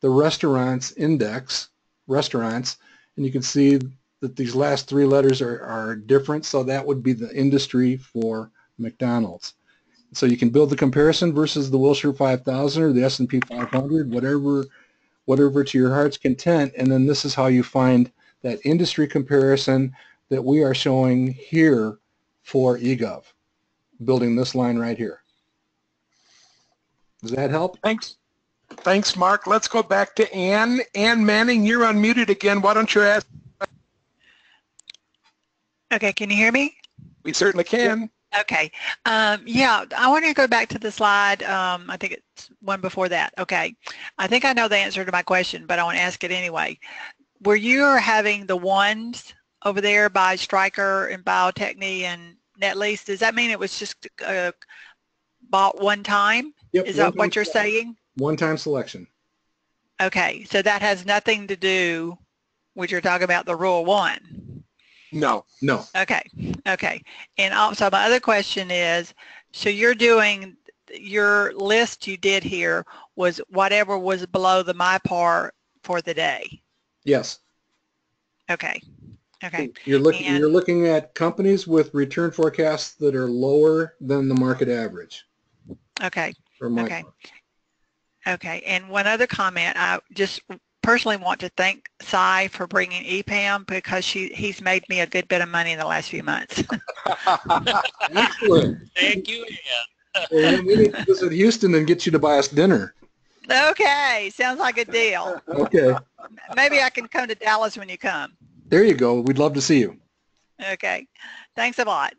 the restaurants index, restaurants, and you can see that these last three letters are, are different, so that would be the industry for McDonald's. So you can build the comparison versus the Wilshire 5000 or the S&P 500, whatever whatever to your heart's content, and then this is how you find that industry comparison that we are showing here for eGov, building this line right here. Does that help? Thanks. Thanks, Mark. Let's go back to Ann. Ann Manning, you're unmuted again. Why don't you ask? Okay, can you hear me? We certainly can. Okay. Um, yeah, I want to go back to the slide. Um, I think it's one before that. Okay. I think I know the answer to my question, but I want to ask it anyway. Were you having the ones over there by Stryker and Bio-Techne and NetLease? Does that mean it was just uh, bought one time? Yep. Is that what you're selection. saying? One-time selection. Okay. So that has nothing to do with you're talking about the rule one. No. No. Okay, okay. And also my other question is, so you're doing, your list you did here was whatever was below the my par for the day. Yes. Okay, okay, You're looking And- you're looking at companies with return forecasts that are lower than the market average. okay, Okay. okay. And one other comment, I just personally want to thank Cy for bringing EPAM because she, he's made me a good bit of money in the last few months. Excellent. Thank you. Ann. Well, we need to visit Houston and get you to buy us dinner. Okay, sounds like a deal. Okay. Maybe I can come to Dallas when you come. There you go. We'd love to see you. Okay, thanks a lot.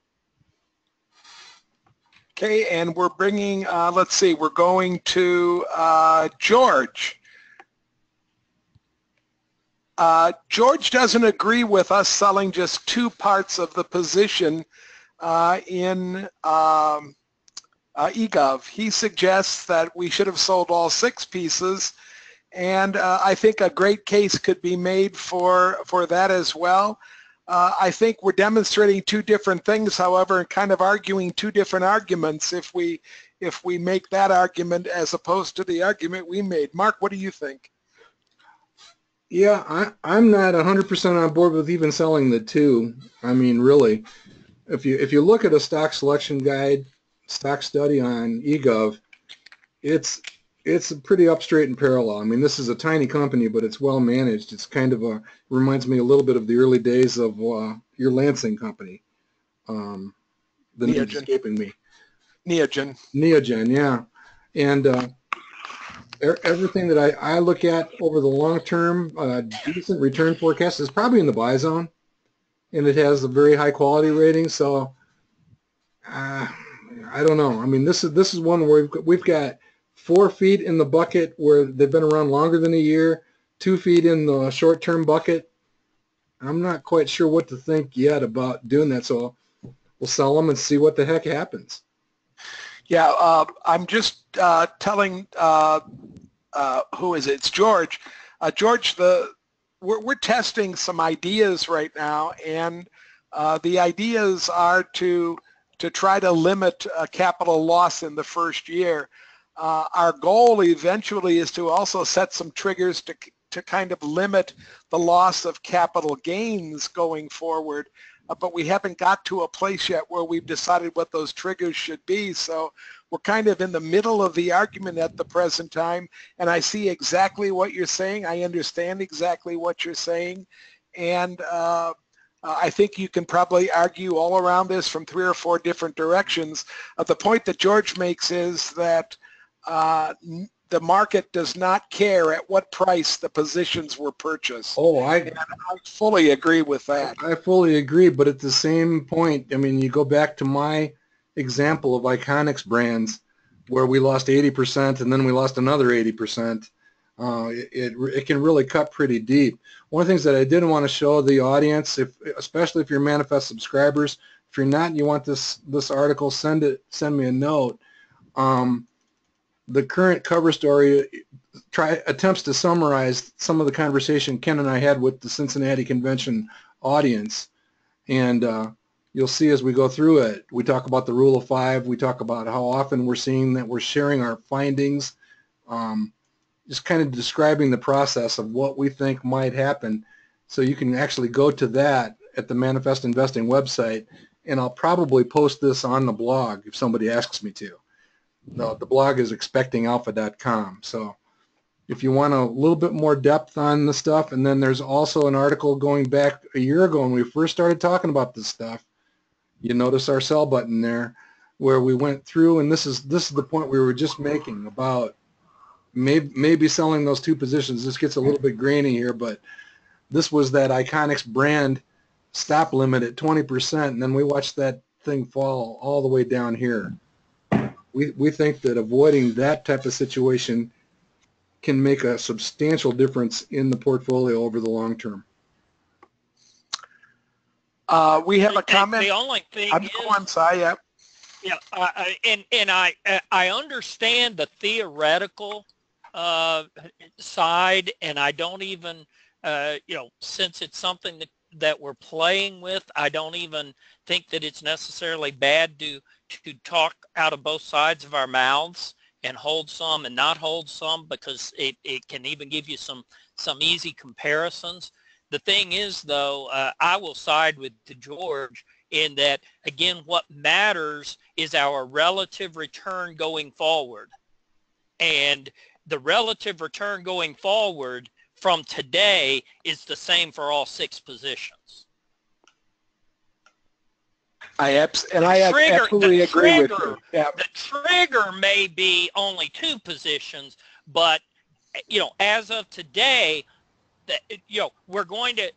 Okay, and we're bringing, uh, let's see, we're going to uh, George. Uh, George doesn't agree with us selling just two parts of the position uh, in um, uh, eGov. He suggests that we should have sold all six pieces, and uh, I think a great case could be made for, for that as well. Uh, I think we're demonstrating two different things, however, and kind of arguing two different arguments if we if we make that argument as opposed to the argument we made. Mark, what do you think? Yeah, I, I'm not 100% on board with even selling the two. I mean, really, if you if you look at a stock selection guide, stock study on eGov, it's it's pretty up straight and parallel. I mean, this is a tiny company, but it's well managed. It's kind of a reminds me a little bit of the early days of uh, your Lansing company. Um, the name's Neogen. escaping me. Neogen. Neogen, yeah, and uh, everything that I, I look at over the long term, uh, decent return forecast is probably in the buy zone, and it has a very high quality rating. So uh, I don't know. I mean, this is this is one where we've got, we've got four feet in the bucket where they've been around longer than a year, two feet in the short term bucket. I'm not quite sure what to think yet about doing that. So we'll sell them and see what the heck happens. Yeah, uh, I'm just uh, telling uh, uh, who is it? It's George. Uh, George, the we're, we're testing some ideas right now, and the ideas are to to try to limit a capital loss in the first year. Our goal eventually is to also set some triggers to to kind of limit the loss of capital gains going forward but we haven't got to a place yet where we've decided what those triggers should be. So we're kind of in the middle of the argument at the present time, and I see exactly what you're saying. I understand exactly what you're saying, and uh, I think you can probably argue all around this from three or four different directions. Uh, the point that George makes is that uh, the market does not care at what price the positions were purchased. Oh, I And I fully agree with that. I fully agree, but at the same point, I mean, you go back to my example of Iconix brands where we lost 80% and then we lost another 80%. Uh, it, it, it can really cut pretty deep. One of the things that I did want to show the audience, if especially if you're Manifest subscribers, if you're not and you want this this article, send it send me a note. Um, the current cover story try attempts to summarize some of the conversation Ken and I had with the Cincinnati convention audience, and uh, you'll see as we go through it, we talk about the rule of five. We talk about how often we're seeing that we're sharing our findings, um, just kind of describing the process of what we think might happen. So you can actually go to that at the Manifest Investing website, and I'll probably post this on the blog if somebody asks me to. The, the blog is expectingalpha.com. So if you want a little bit more depth on the stuff, and then there's also an article going back a year ago when we first started talking about this stuff. You notice our sell button there, where we went through, and this is this is the point we were just making about maybe maybe selling those two positions. This gets a little bit grainy here, but this was that Iconix brand stop limit at 20%, and then we watched that thing fall all the way down here. We we think that avoiding that type of situation can make a substantial difference in the portfolio over the long term. Uh, we have a comment. The only thing I'm is, going, Si, yeah. yeah, I, I- and and I I understand the theoretical uh, side, and I don't even uh, you know since it's something that that we're playing with, I don't even think that it's necessarily bad to to talk out of both sides of our mouths and hold some and not hold some because it, it can even give you some some easy comparisons. The thing is, though, uh, I will side with George in that, again, what matters is our relative return going forward. And the relative return going forward from today is the same for all six positions. I abs- and I trigger- absolutely the agree with you. trigger- Yeah. The trigger may be only two positions, but you know, as of today, that you know, we're going to,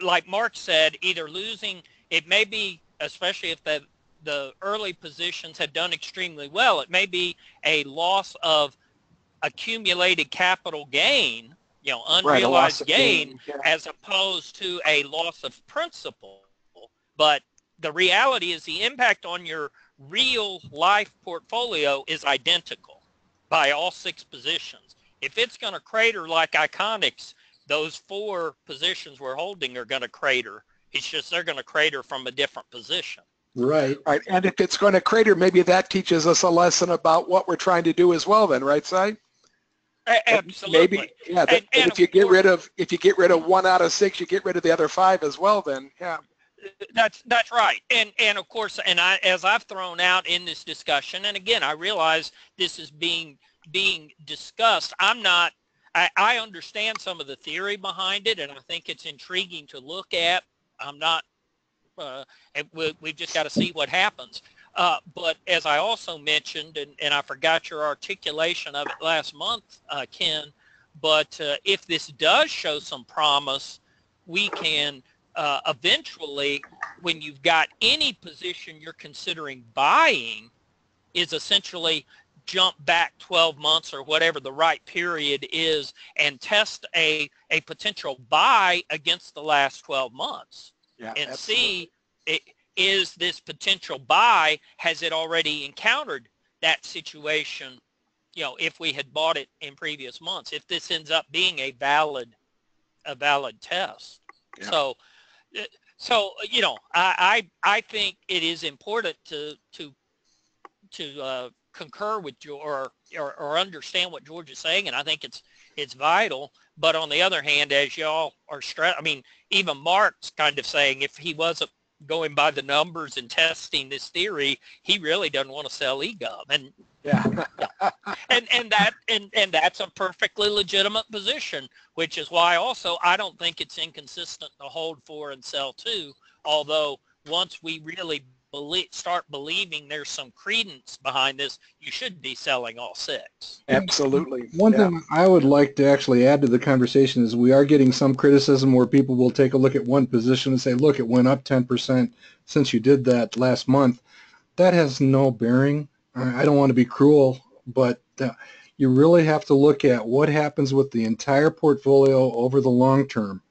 like Mark said, either losing. It may be, especially if the the early positions have done extremely well. It may be a loss of accumulated capital gain, you know, Right, a loss unrealized of gain, yeah. as opposed to a loss of principal. But the reality is the impact on your real life portfolio is identical by all six positions. If it's going to crater like Iconix, those four positions we're holding are going to crater. It's just they're going to crater from a different position. Right. Right, and if it's going to crater, maybe that teaches us a lesson about what we're trying to do as well then, right, Si? Absolutely. Maybe, yeah, that- And- and if you get course- rid of, if you get rid of one out of six, you get rid of the other five as well then, yeah. That's that's right, and and of course, and I as I've thrown out in this discussion, and again, I realize this is being being discussed. I'm not. I, I understand some of the theory behind it, and I think it's intriguing to look at. I'm not. Uh, we, we've just got to see what happens. Uh, but as I also mentioned, and, and I forgot your articulation of it last month, uh, Ken, but uh, if this does show some promise, we can uh, eventually, when you've got any position you're considering buying, is essentially jump back 12 months or whatever the right period is and test a, a potential buy against the last 12 months Yeah, and absolutely. see i- is this potential buy, has it already encountered that situation, you know, if we had bought it in previous months, if this ends up being a valid, a valid test. Yeah. So, uh, so, you know, I, I, I think it is important to, to, to uh, concur with George or, or, or understand what George is saying. And I think it's, it's vital. But on the other hand, as y'all are stress, I mean, even Mark's kind of saying if he wasn't going by the numbers and testing this theory, he really doesn't want to sell EGov. And Yeah, and and that and and that's a perfectly legitimate position, which is why also I don't think it's inconsistent to hold four and sell two. Although once we really believe, start believing there's some credence behind this, you should be selling all six. absolutely. One Yeah. thing I would like to actually add to the conversation is we are getting some criticism where people will take a look at one position and say, look, it went up 10% since you did that last month. That has no bearing. I I don't want to be cruel, but uh, you really have to look at what happens with the entire portfolio over the long term.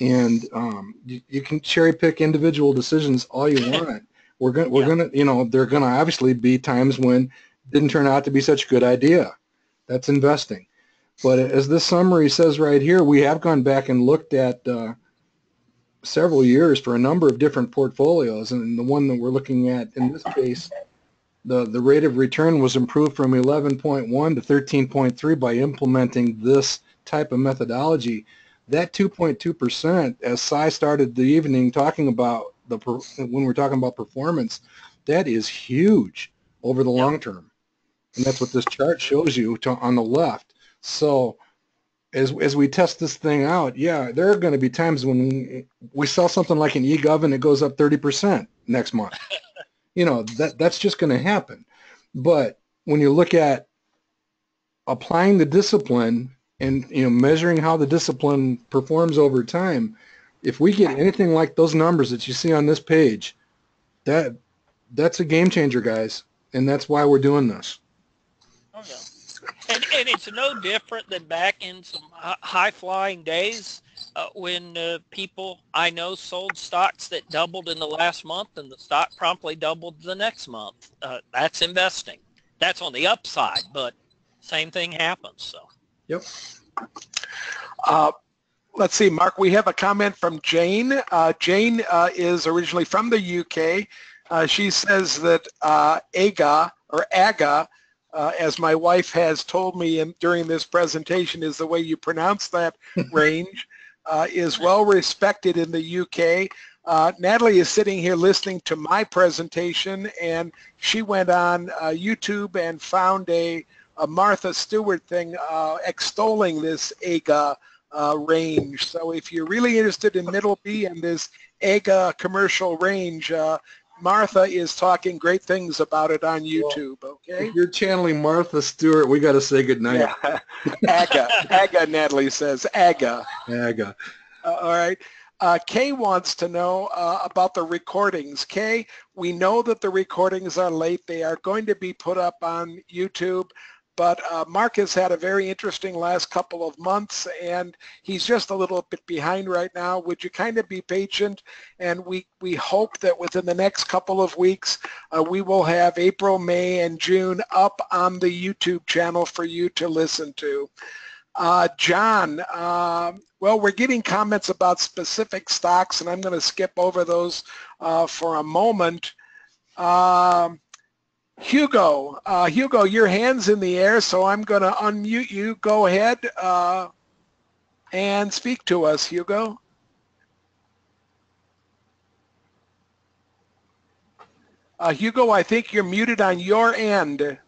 And um, you, you can cherry pick individual decisions all you want. We're going, we're Yeah. going to, you know, there are going to obviously be times when it didn't turn out to be such a good idea. That's investing. But as this summary says right here, we have gone back and looked at uh, several years for a number of different portfolios, and the one that we're looking at in this case, the, the rate of return was improved from 11.1 to 13.3 by implementing this type of methodology. That 2.2%, as Cy started the evening talking about the per- when we're talking about performance, that is huge over the long term. And that's what this chart shows you to, on the left. So as, as we test this thing out, yeah, there are going to be times when we, we sell something like an eGov and it goes up 30% next month. you know, that, that's just going to happen. But when you look at applying the discipline and, you know, measuring how the discipline performs over time, if we get anything like those numbers that you see on this page, that that's a game changer, guys. And that's why we're doing this. Oh, yeah. And, and it's no different than back in some high flying days uh, when uh, people I know sold stocks that doubled in the last month and the stock promptly doubled the next month. Uh, that's investing. That's on the upside, but same thing happens. So. Yep. Let's see, Mark, we have a comment from Jane. Uh, Jane uh, is originally from the UK. Uh, she says that uh, AGA, or AGA, uh, as my wife has told me in, during this presentation is the way you pronounce that range, uh, is well respected in the UK. Uh, Natalie is sitting here listening to my presentation and she went on uh, YouTube and found a, a Martha Stewart thing uh, extolling this AGA uh, range. So if you're really interested in Middleby and this AGA commercial range, uh, Martha is talking great things about it on YouTube, okay? If you're channeling Martha Stewart, we got to say goodnight. Yeah. AGA, AGA, Natalie says, AGA. AGA. Uh, all right. Uh, Kay wants to know uh, about the recordings. Kay, we know that the recordings are late. They are going to be put up on YouTube. But uh, Mark has had a very interesting last couple of months, and he's just a little bit behind right now. Would you kind of be patient? And we, we hope that within the next couple of weeks, uh, we will have April, May, and June up on the YouTube channel for you to listen to. Uh, John, uh, well, we're getting comments about specific stocks, and I'm going to skip over those uh, for a moment. Um, Hugo, uh, Hugo, your hand's in the air, so I'm going to unmute you. Go ahead uh, and speak to us, Hugo. Uh, Hugo, I think you're muted on your end.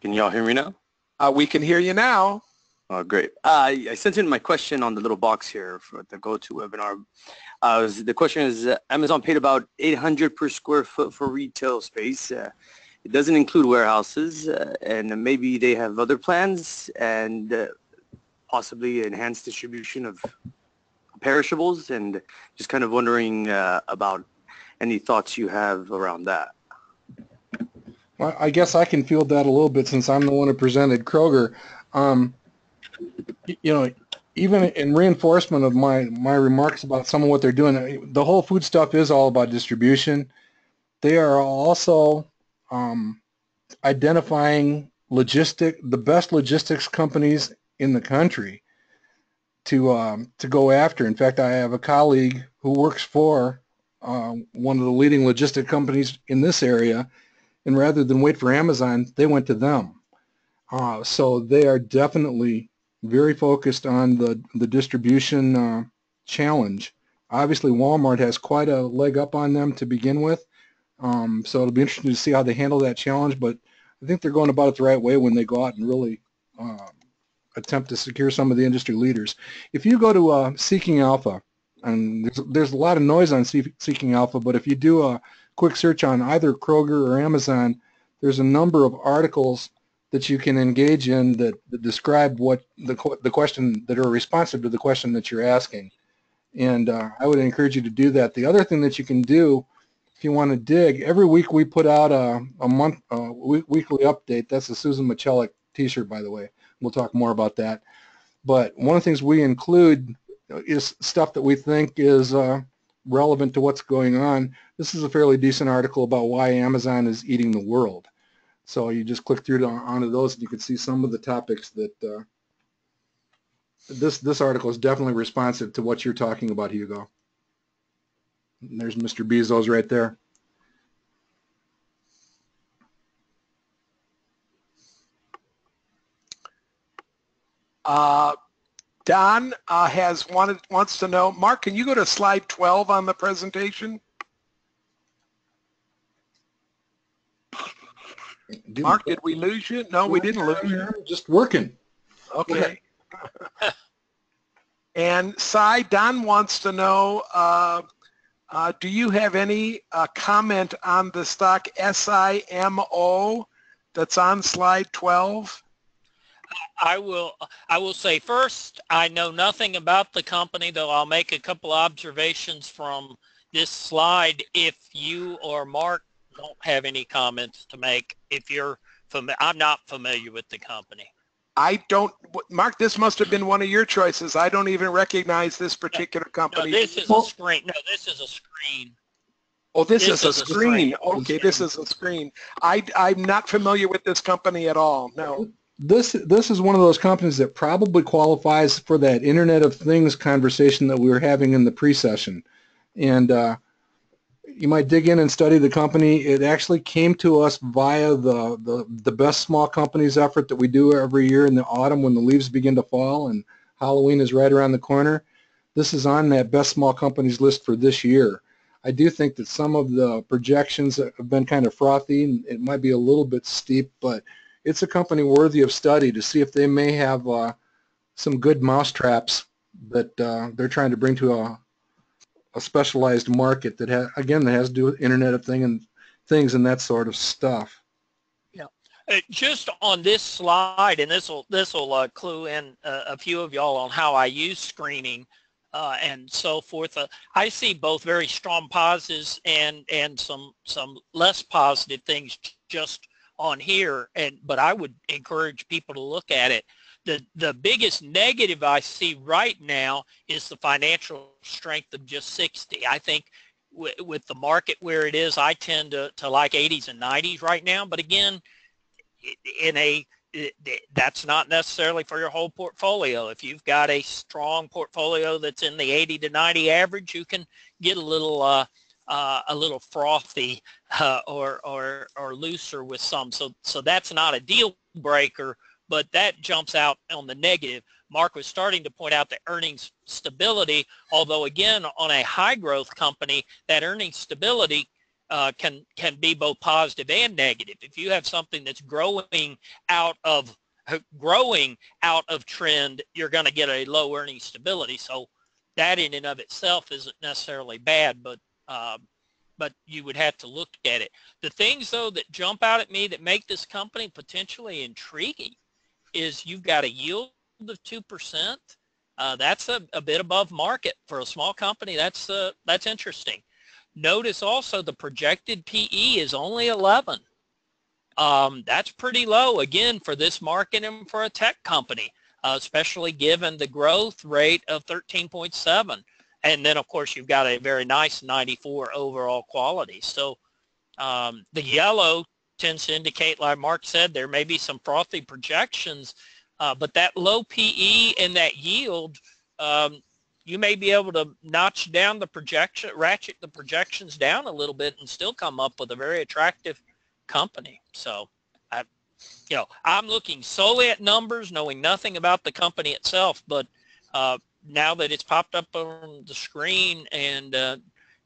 Can y'all hear me now? Uh, we can hear you now. Oh, great. Uh, I sent in my question on the little box here for the GoToWebinar. Uh, was, the question is, uh, Amazon paid about 800 per square foot for retail space. Uh, it doesn't include warehouses, uh, and maybe they have other plans and uh, possibly enhanced distribution of perishables, and just kind of wondering about any thoughts you have around that. Well, I guess I can field that a little bit since I'm the one who presented Kroger. Um, you know, even in reinforcement of my, my remarks about some of what they're doing, the whole food stuff is all about distribution. They are also um, identifying logistic, the best logistics companies in the country to um, to go after. In fact, I have a colleague who works for uh, one of the leading logistic companies in this area, and rather than wait for Amazon, they went to them. Uh, so they are definitely very focused on the, the distribution uh, challenge. Obviously, Walmart has quite a leg up on them to begin with, um, so it'll be interesting to see how they handle that challenge, but I think they're going about it the right way when they go out and really uh, attempt to secure some of the industry leaders. If you go to uh, Seeking Alpha, and there's, there's a lot of noise on Seeking Alpha, but if you do a quick search on either Kroger or Amazon, there's a number of articles that you can engage in that, that describe what the, the question that are responsive to the question that you're asking. And uh, I would encourage you to do that. The other thing that you can do if you want to dig, every week we put out a, a month a weekly update. That's a Susan Michalek t-shirt, by the way. We'll talk more about that. But one of the things we include is stuff that we think is uh, relevant to what's going on. This is a fairly decent article about why Amazon is eating the world. So you just click through to, onto those and you can see some of the topics that uh, this this article is definitely responsive to what you're talking about, Hugo. And there's Mr. Bezos right there. Uh, Don uh, has wanted wants to know, Mark, can you go to slide 12 on the presentation? Mark, did we lose you? No, we didn't lose you. Just working. Okay. and Cy, Don wants to know, uh, uh, do you have any uh, comment on the stock SIMO that's on slide 12? I will I will say first, I know nothing about the company, though I'll make a couple observations from this slide. If you or Mark don't have any comments to make, if you're familiar, I'm not familiar with the company. I don't, Mark, this must have been one of your choices. I don't even recognize this particular company. No, this is a screen. No, this is a screen. Oh, this, this is, is, a, screen. a screen. Okay, this is a screen. I, I'm not familiar with this company at all. No this this is one of those companies that probably qualifies for that Internet of Things conversation that we were having in the pre-session, and uh, you might dig in and study the company. It actually came to us via the, the the best small companies effort that we do every year in the autumn when the leaves begin to fall and Halloween is right around the corner. This is on that best small companies list for this year. I do think that some of the projections have been kind of frothy. And it might be a little bit steep, but it's a company worthy of study to see if they may have uh, some good mousetraps that uh, they're trying to bring to a, a specialized market that has, again, that has to do with Internet of Thing and things and that sort of stuff. Yeah, just on this slide, and this will this will uh, clue in uh, a few of y'all on how I use screening. uh, and so forth. Uh, I see both very strong positives and and some some less positive things just on here. And but I would encourage people to look at it. The the biggest negative I see right now is the financial strength of just 60. I think with the market where it is, I tend to, to like 80s and 90s right now. But again, in a that's not necessarily for your whole portfolio. If you've got a strong portfolio that's in the 80 to 90 average, you can get a little uh, uh, a little frothy uh, or or or looser with some. So so that's not a deal breaker, but that jumps out on the negative. Mark was starting to point out the earnings stability, although again on a high growth company, that earnings stability uh, can can be both positive and negative. If you have something that's growing out of growing out of trend, you're going to get a low earnings stability. So that in and of itself isn't necessarily bad, but um, but you would have to look at it. The things though that jump out at me that make this company potentially intriguing is you've got a yield of two percent. Uh, that's a, a bit above market for a small company. That's uh, that's interesting. Notice also the projected PE is only 11. Um, that's pretty low, again, for this market and for a tech company, uh, especially given the growth rate of 13.7. And then, of course, you've got a very nice 94 overall quality. So um, the yellow tends to indicate, like Mark said, there may be some frothy projections, uh, but that low PE and that yield um, you may be able to notch down the projection, ratchet the projections down a little bit and still come up with a very attractive company. So I, you know, I'm looking solely at numbers, knowing nothing about the company itself, but uh, now that it's popped up on the screen and uh,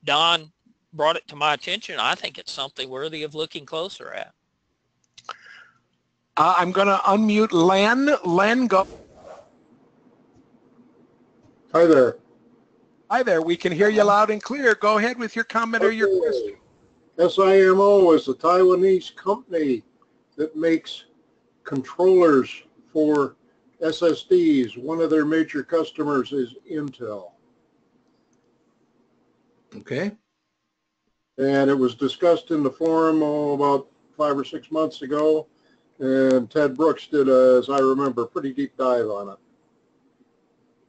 Don brought it to my attention, I think it's something worthy of looking closer at. Uh, I'm going to unmute Len. Len, go. Hi there. Hi there. We can hear you loud and clear. Go ahead with your comment or your question. SIMO is a Taiwanese company that makes controllers for SSDs. One of their major customers is Intel. Okay. And it was discussed in the forum oh, about five or six months ago. And Ted Brooks did, a, as I remember, a pretty deep dive on it.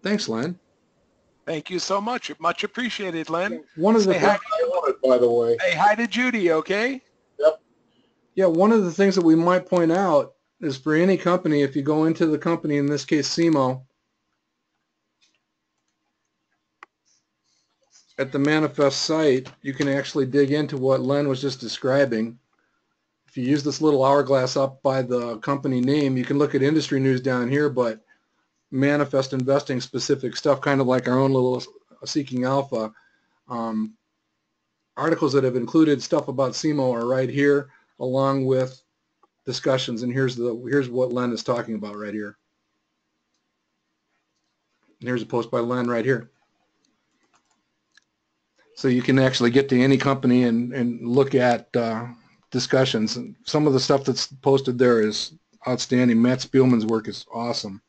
Thanks, Len. Thank you so much. Much appreciated, Len. One of the Say things, hi, by the way. say hi to Judy, okay? Yep. yeah, one of the things that we might point out is for any company, if you go into the company, in this case, SIMO, at the manifest site, you can actually dig into what Len was just describing. If you use this little hourglass up by the company name, you can look at industry news down here, but manifest investing specific stuff, kind of like our own little Seeking Alpha. Um, articles that have included stuff about SIMO are right here, along with discussions. And here's the here's what Len is talking about right here. And here's a post by Len right here. So you can actually get to any company and, and look at uh, discussions. And some of the stuff that's posted there is outstanding. Matt Spielman's work is awesome.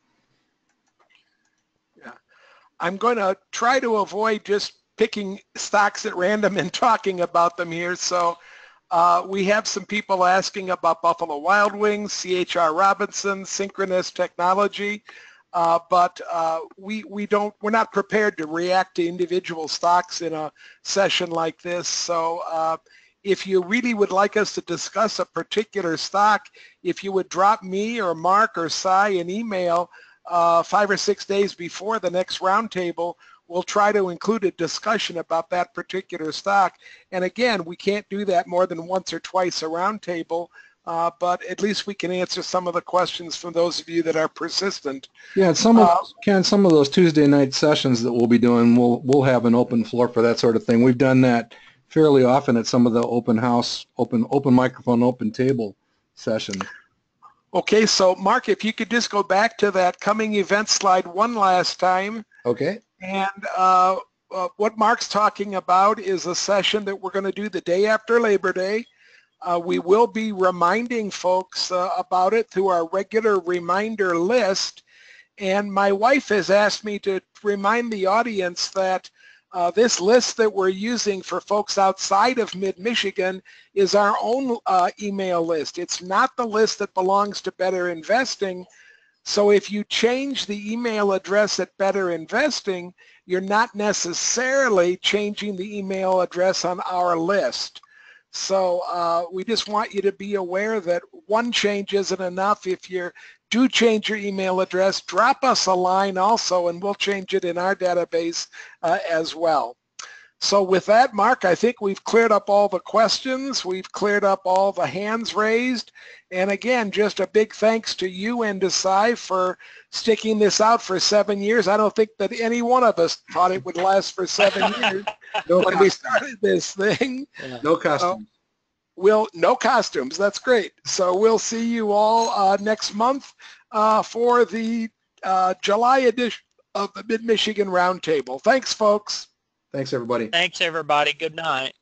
Yeah. I'm going to try to avoid just picking stocks at random and talking about them here. So uh, we have some people asking about Buffalo Wild Wings, CHR Robinson, Synchronoss Technology, uh, but uh, we we don't we're not prepared to react to individual stocks in a session like this. So uh, if you really would like us to discuss a particular stock, if you would drop me or Mark or Cy an email uh, five or six days before the next roundtable, we'll try to include a discussion about that particular stock. And again, we can't do that more than once or twice a roundtable, uh, but at least we can answer some of the questions from those of you that are persistent. Yeah, and some of Uh, Ken, some of those Tuesday night sessions that we'll be doing, we'll we'll have an open floor for that sort of thing. We've done that fairly often at some of the open house, open open microphone, open table sessions. Okay, so Mark, if you could just go back to that coming event slide one last time. Okay. And uh, uh, what Mark's talking about is a session that we're going to do the day after Labor Day. Uh, we will be reminding folks uh, about it through our regular reminder list. And my wife has asked me to remind the audience that uh, this list that we're using for folks outside of mid-Michigan is our own uh, email list. It's not the list that belongs to Better Investing. So if you change the email address at Better Investing, you're not necessarily changing the email address on our list. So uh, we just want you to be aware that one change isn't enough. If you do change your email address, drop us a line also and we'll change it in our database uh, as well. So with that, Mark, I think we've cleared up all the questions. We've cleared up all the hands raised. And again, just a big thanks to you and to Cy for sticking this out for seven years. I don't think that any one of us thought it would last for seven years No, when we started this thing. no costumes. We'll, no costumes, that's great. So we'll see you all uh, next month uh, for the uh, July edition of the Mid-Michigan Roundtable. Thanks, folks. Thanks, everybody. Thanks, everybody. Good night.